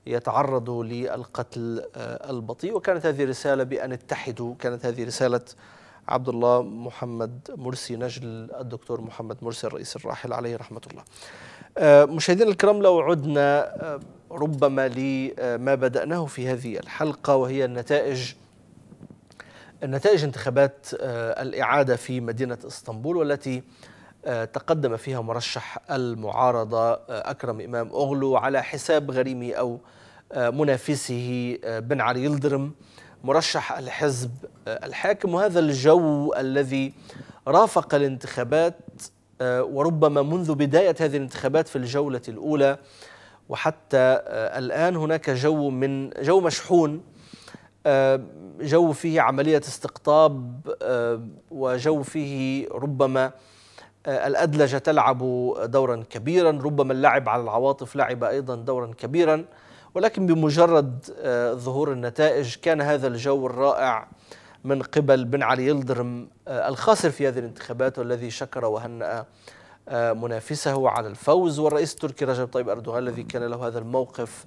يتعرض للقتل البطيء. وكانت هذه رسالة بأن اتحدوا كانت هذه رسالة عبد الله محمد مرسي نجل الدكتور محمد مرسي الرئيس الراحل عليه رحمة الله. مشاهدينا الكرام لو عدنا ربما لما بدأناه في هذه الحلقة وهي النتائج النتائج انتخابات الإعادة في مدينة إسطنبول والتي تقدم فيها مرشح المعارضة أكرم إمام أغلو على حساب غريمي أو منافسه بن علي يلدرم. مرشح الحزب. الحاكم وهذا الجو الذي رافق الانتخابات وربما منذ بداية هذه الانتخابات في الجولة الأولى وحتى الآن هناك جو من جو مشحون جو فيه عملية استقطاب وجو فيه ربما الأدلجة تلعب دورا كبيرا ربما اللعب على العواطف لعب أيضا دورا كبيرا. ولكن بمجرد ظهور النتائج كان هذا الجو الرائع من قبل بن علي يلدرم الخاسر في هذه الانتخابات والذي شكر وهنأ منافسه على الفوز والرئيس التركي رجب طيب أردوغان الذي كان له هذا الموقف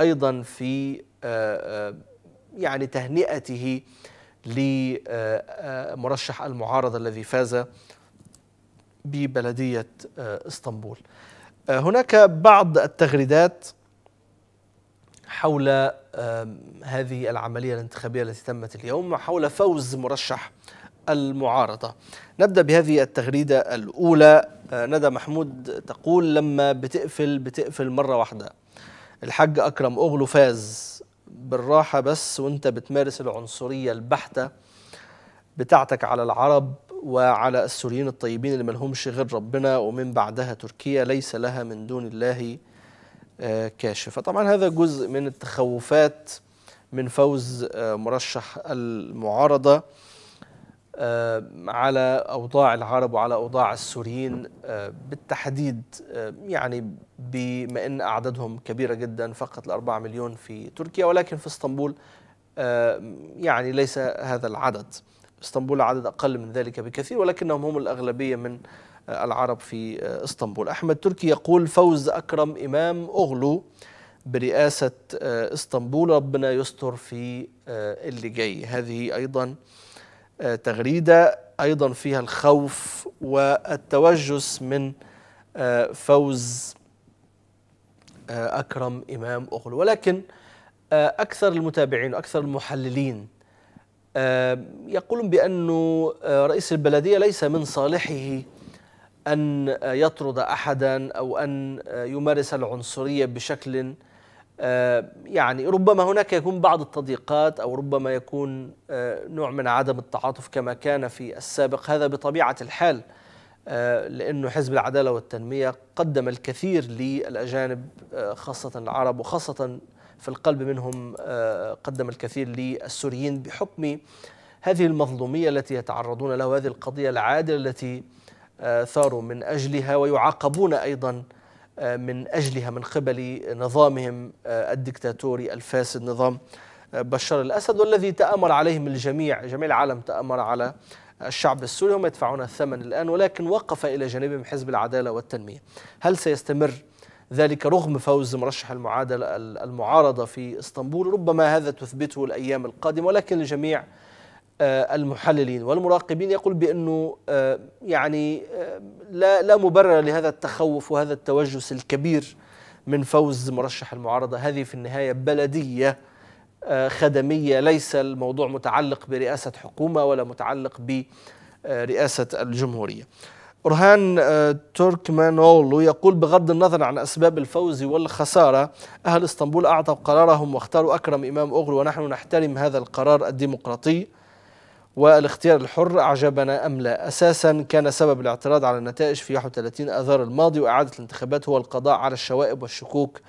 أيضا في يعني تهنئته لمرشح المعارضة الذي فاز ببلدية إسطنبول. هناك بعض التغريدات حول هذه العملية الانتخابية التي تمت اليوم حول فوز مرشح المعارضة. نبدأ بهذه التغريدة الأولى. ندى محمود تقول لما بتقفل بتقفل مرة واحدة. الحاج أكرم أغلو فاز. بالراحة بس وأنت بتمارس العنصرية البحتة بتاعتك على العرب وعلى السوريين الطيبين اللي ملهمش غير ربنا ومن بعدها تركيا ليس لها من دون الله كاشفة طبعا هذا جزء من التخوفات من فوز مرشح المعارضة على أوضاع العرب وعلى أوضاع السوريين بالتحديد يعني بما أن أعدادهم كبيرة جدا فقط الأربعة مليون في تركيا ولكن في إسطنبول يعني ليس هذا العدد. إسطنبول عدد أقل من ذلك بكثير ولكنهم هم الأغلبية من العرب في إسطنبول. أحمد تركي يقول فوز أكرم إمام أغلو برئاسة إسطنبول. ربنا يستر في اللي جاي. هذه أيضا تغريدة. أيضا فيها الخوف والتوجس من فوز أكرم إمام أغلو. ولكن أكثر المتابعين وأكثر المحللين يقولون بأن رئيس البلدية ليس من صالحه أن يطرد أحدا أو أن يمارس العنصرية بشكل يعني ربما هناك يكون بعض التضييقات أو ربما يكون نوع من عدم التعاطف كما كان في السابق. هذا بطبيعة الحال لأنه حزب العدالة والتنمية قدم الكثير للأجانب خاصة العرب وخاصة في القلب منهم قدم الكثير للسوريين بحكم هذه المظلومية التي يتعرضون له هذه القضية العادلة التي ثاروا من أجلها ويعاقبون أيضا من أجلها من قبل نظامهم الدكتاتوري الفاسد نظام بشار الأسد والذي تآمر عليهم الجميع جميع العالم تآمر على الشعب السوري هم يدفعون الثمن الآن ولكن وقف إلى جانبهم حزب العدالة والتنمية. هل سيستمر ذلك رغم فوز مرشح المعادلة المعارضة في إسطنبول؟ ربما هذا تثبته الأيام القادمة ولكن الجميع المحللين والمراقبين يقول بأنه يعني لا لا مبرر لهذا التخوف وهذا التوجس الكبير من فوز مرشح المعارضة. هذه في النهاية بلدية خدمية. ليس الموضوع متعلق برئاسة حكومة ولا متعلق برئاسة الجمهورية. أرهان آه، تركمانولو يقول بغض النظر عن أسباب الفوز والخسارة أهل إسطنبول أعطوا قرارهم واختاروا أكرم إمام أغلو ونحن نحترم هذا القرار الديمقراطي. والاختيار الحر أعجبنا أم لا؟ أساسا كان سبب الاعتراض على النتائج في 31 آذار الماضي وإعادة الانتخابات هو القضاء على الشوائب والشكوك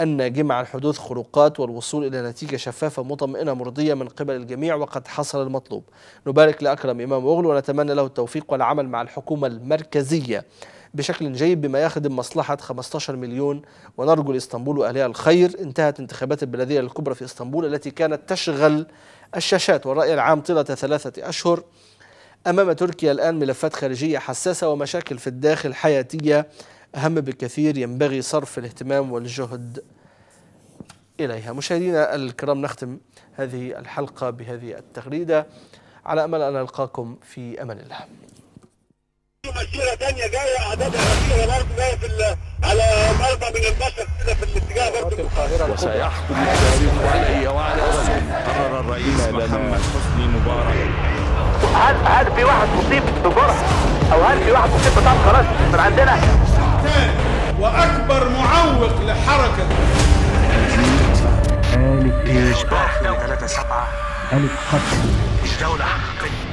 الناجمة عن حدوث خروقات والوصول إلى نتيجة شفافة مطمئنة مرضية من قبل الجميع وقد حصل المطلوب. نبارك لأكرم إمام أغلو ونتمنى له التوفيق والعمل مع الحكومة المركزية بشكل جيد بما يخدم مصلحة 15 مليون. ونرجو لإسطنبول وأهلها الخير. انتهت انتخابات البلدية الكبرى في إسطنبول التي كانت تشغل الشاشات والرأي العام طيلة ثلاثة أشهر. أمام تركيا الآن ملفات خارجية حساسة ومشاكل في الداخل حياتية أهم بكثير. ينبغي صرف الاهتمام والجهد إليها. مشاهدينا الكرام نختم هذه الحلقة بهذه التغريدة. على أمل أن ألقاكم في أمان الله.
مسيرة تانية جاية أعدادها كبيرة برضه جاية في على مربع من البشر كده في الاتجاه برضه
وسيحكم التاريخ علي وعلى رسول قرر الرئيس محمد حسني مبارك.
هل هل في واحد مصيب بجرح أو هل في واحد مصيب بطعم خلاص من عندنا؟
ثاني وأكبر معوق لحركة.
ألف ثلاثة سبعة. ألف خط
دولة حقيقية.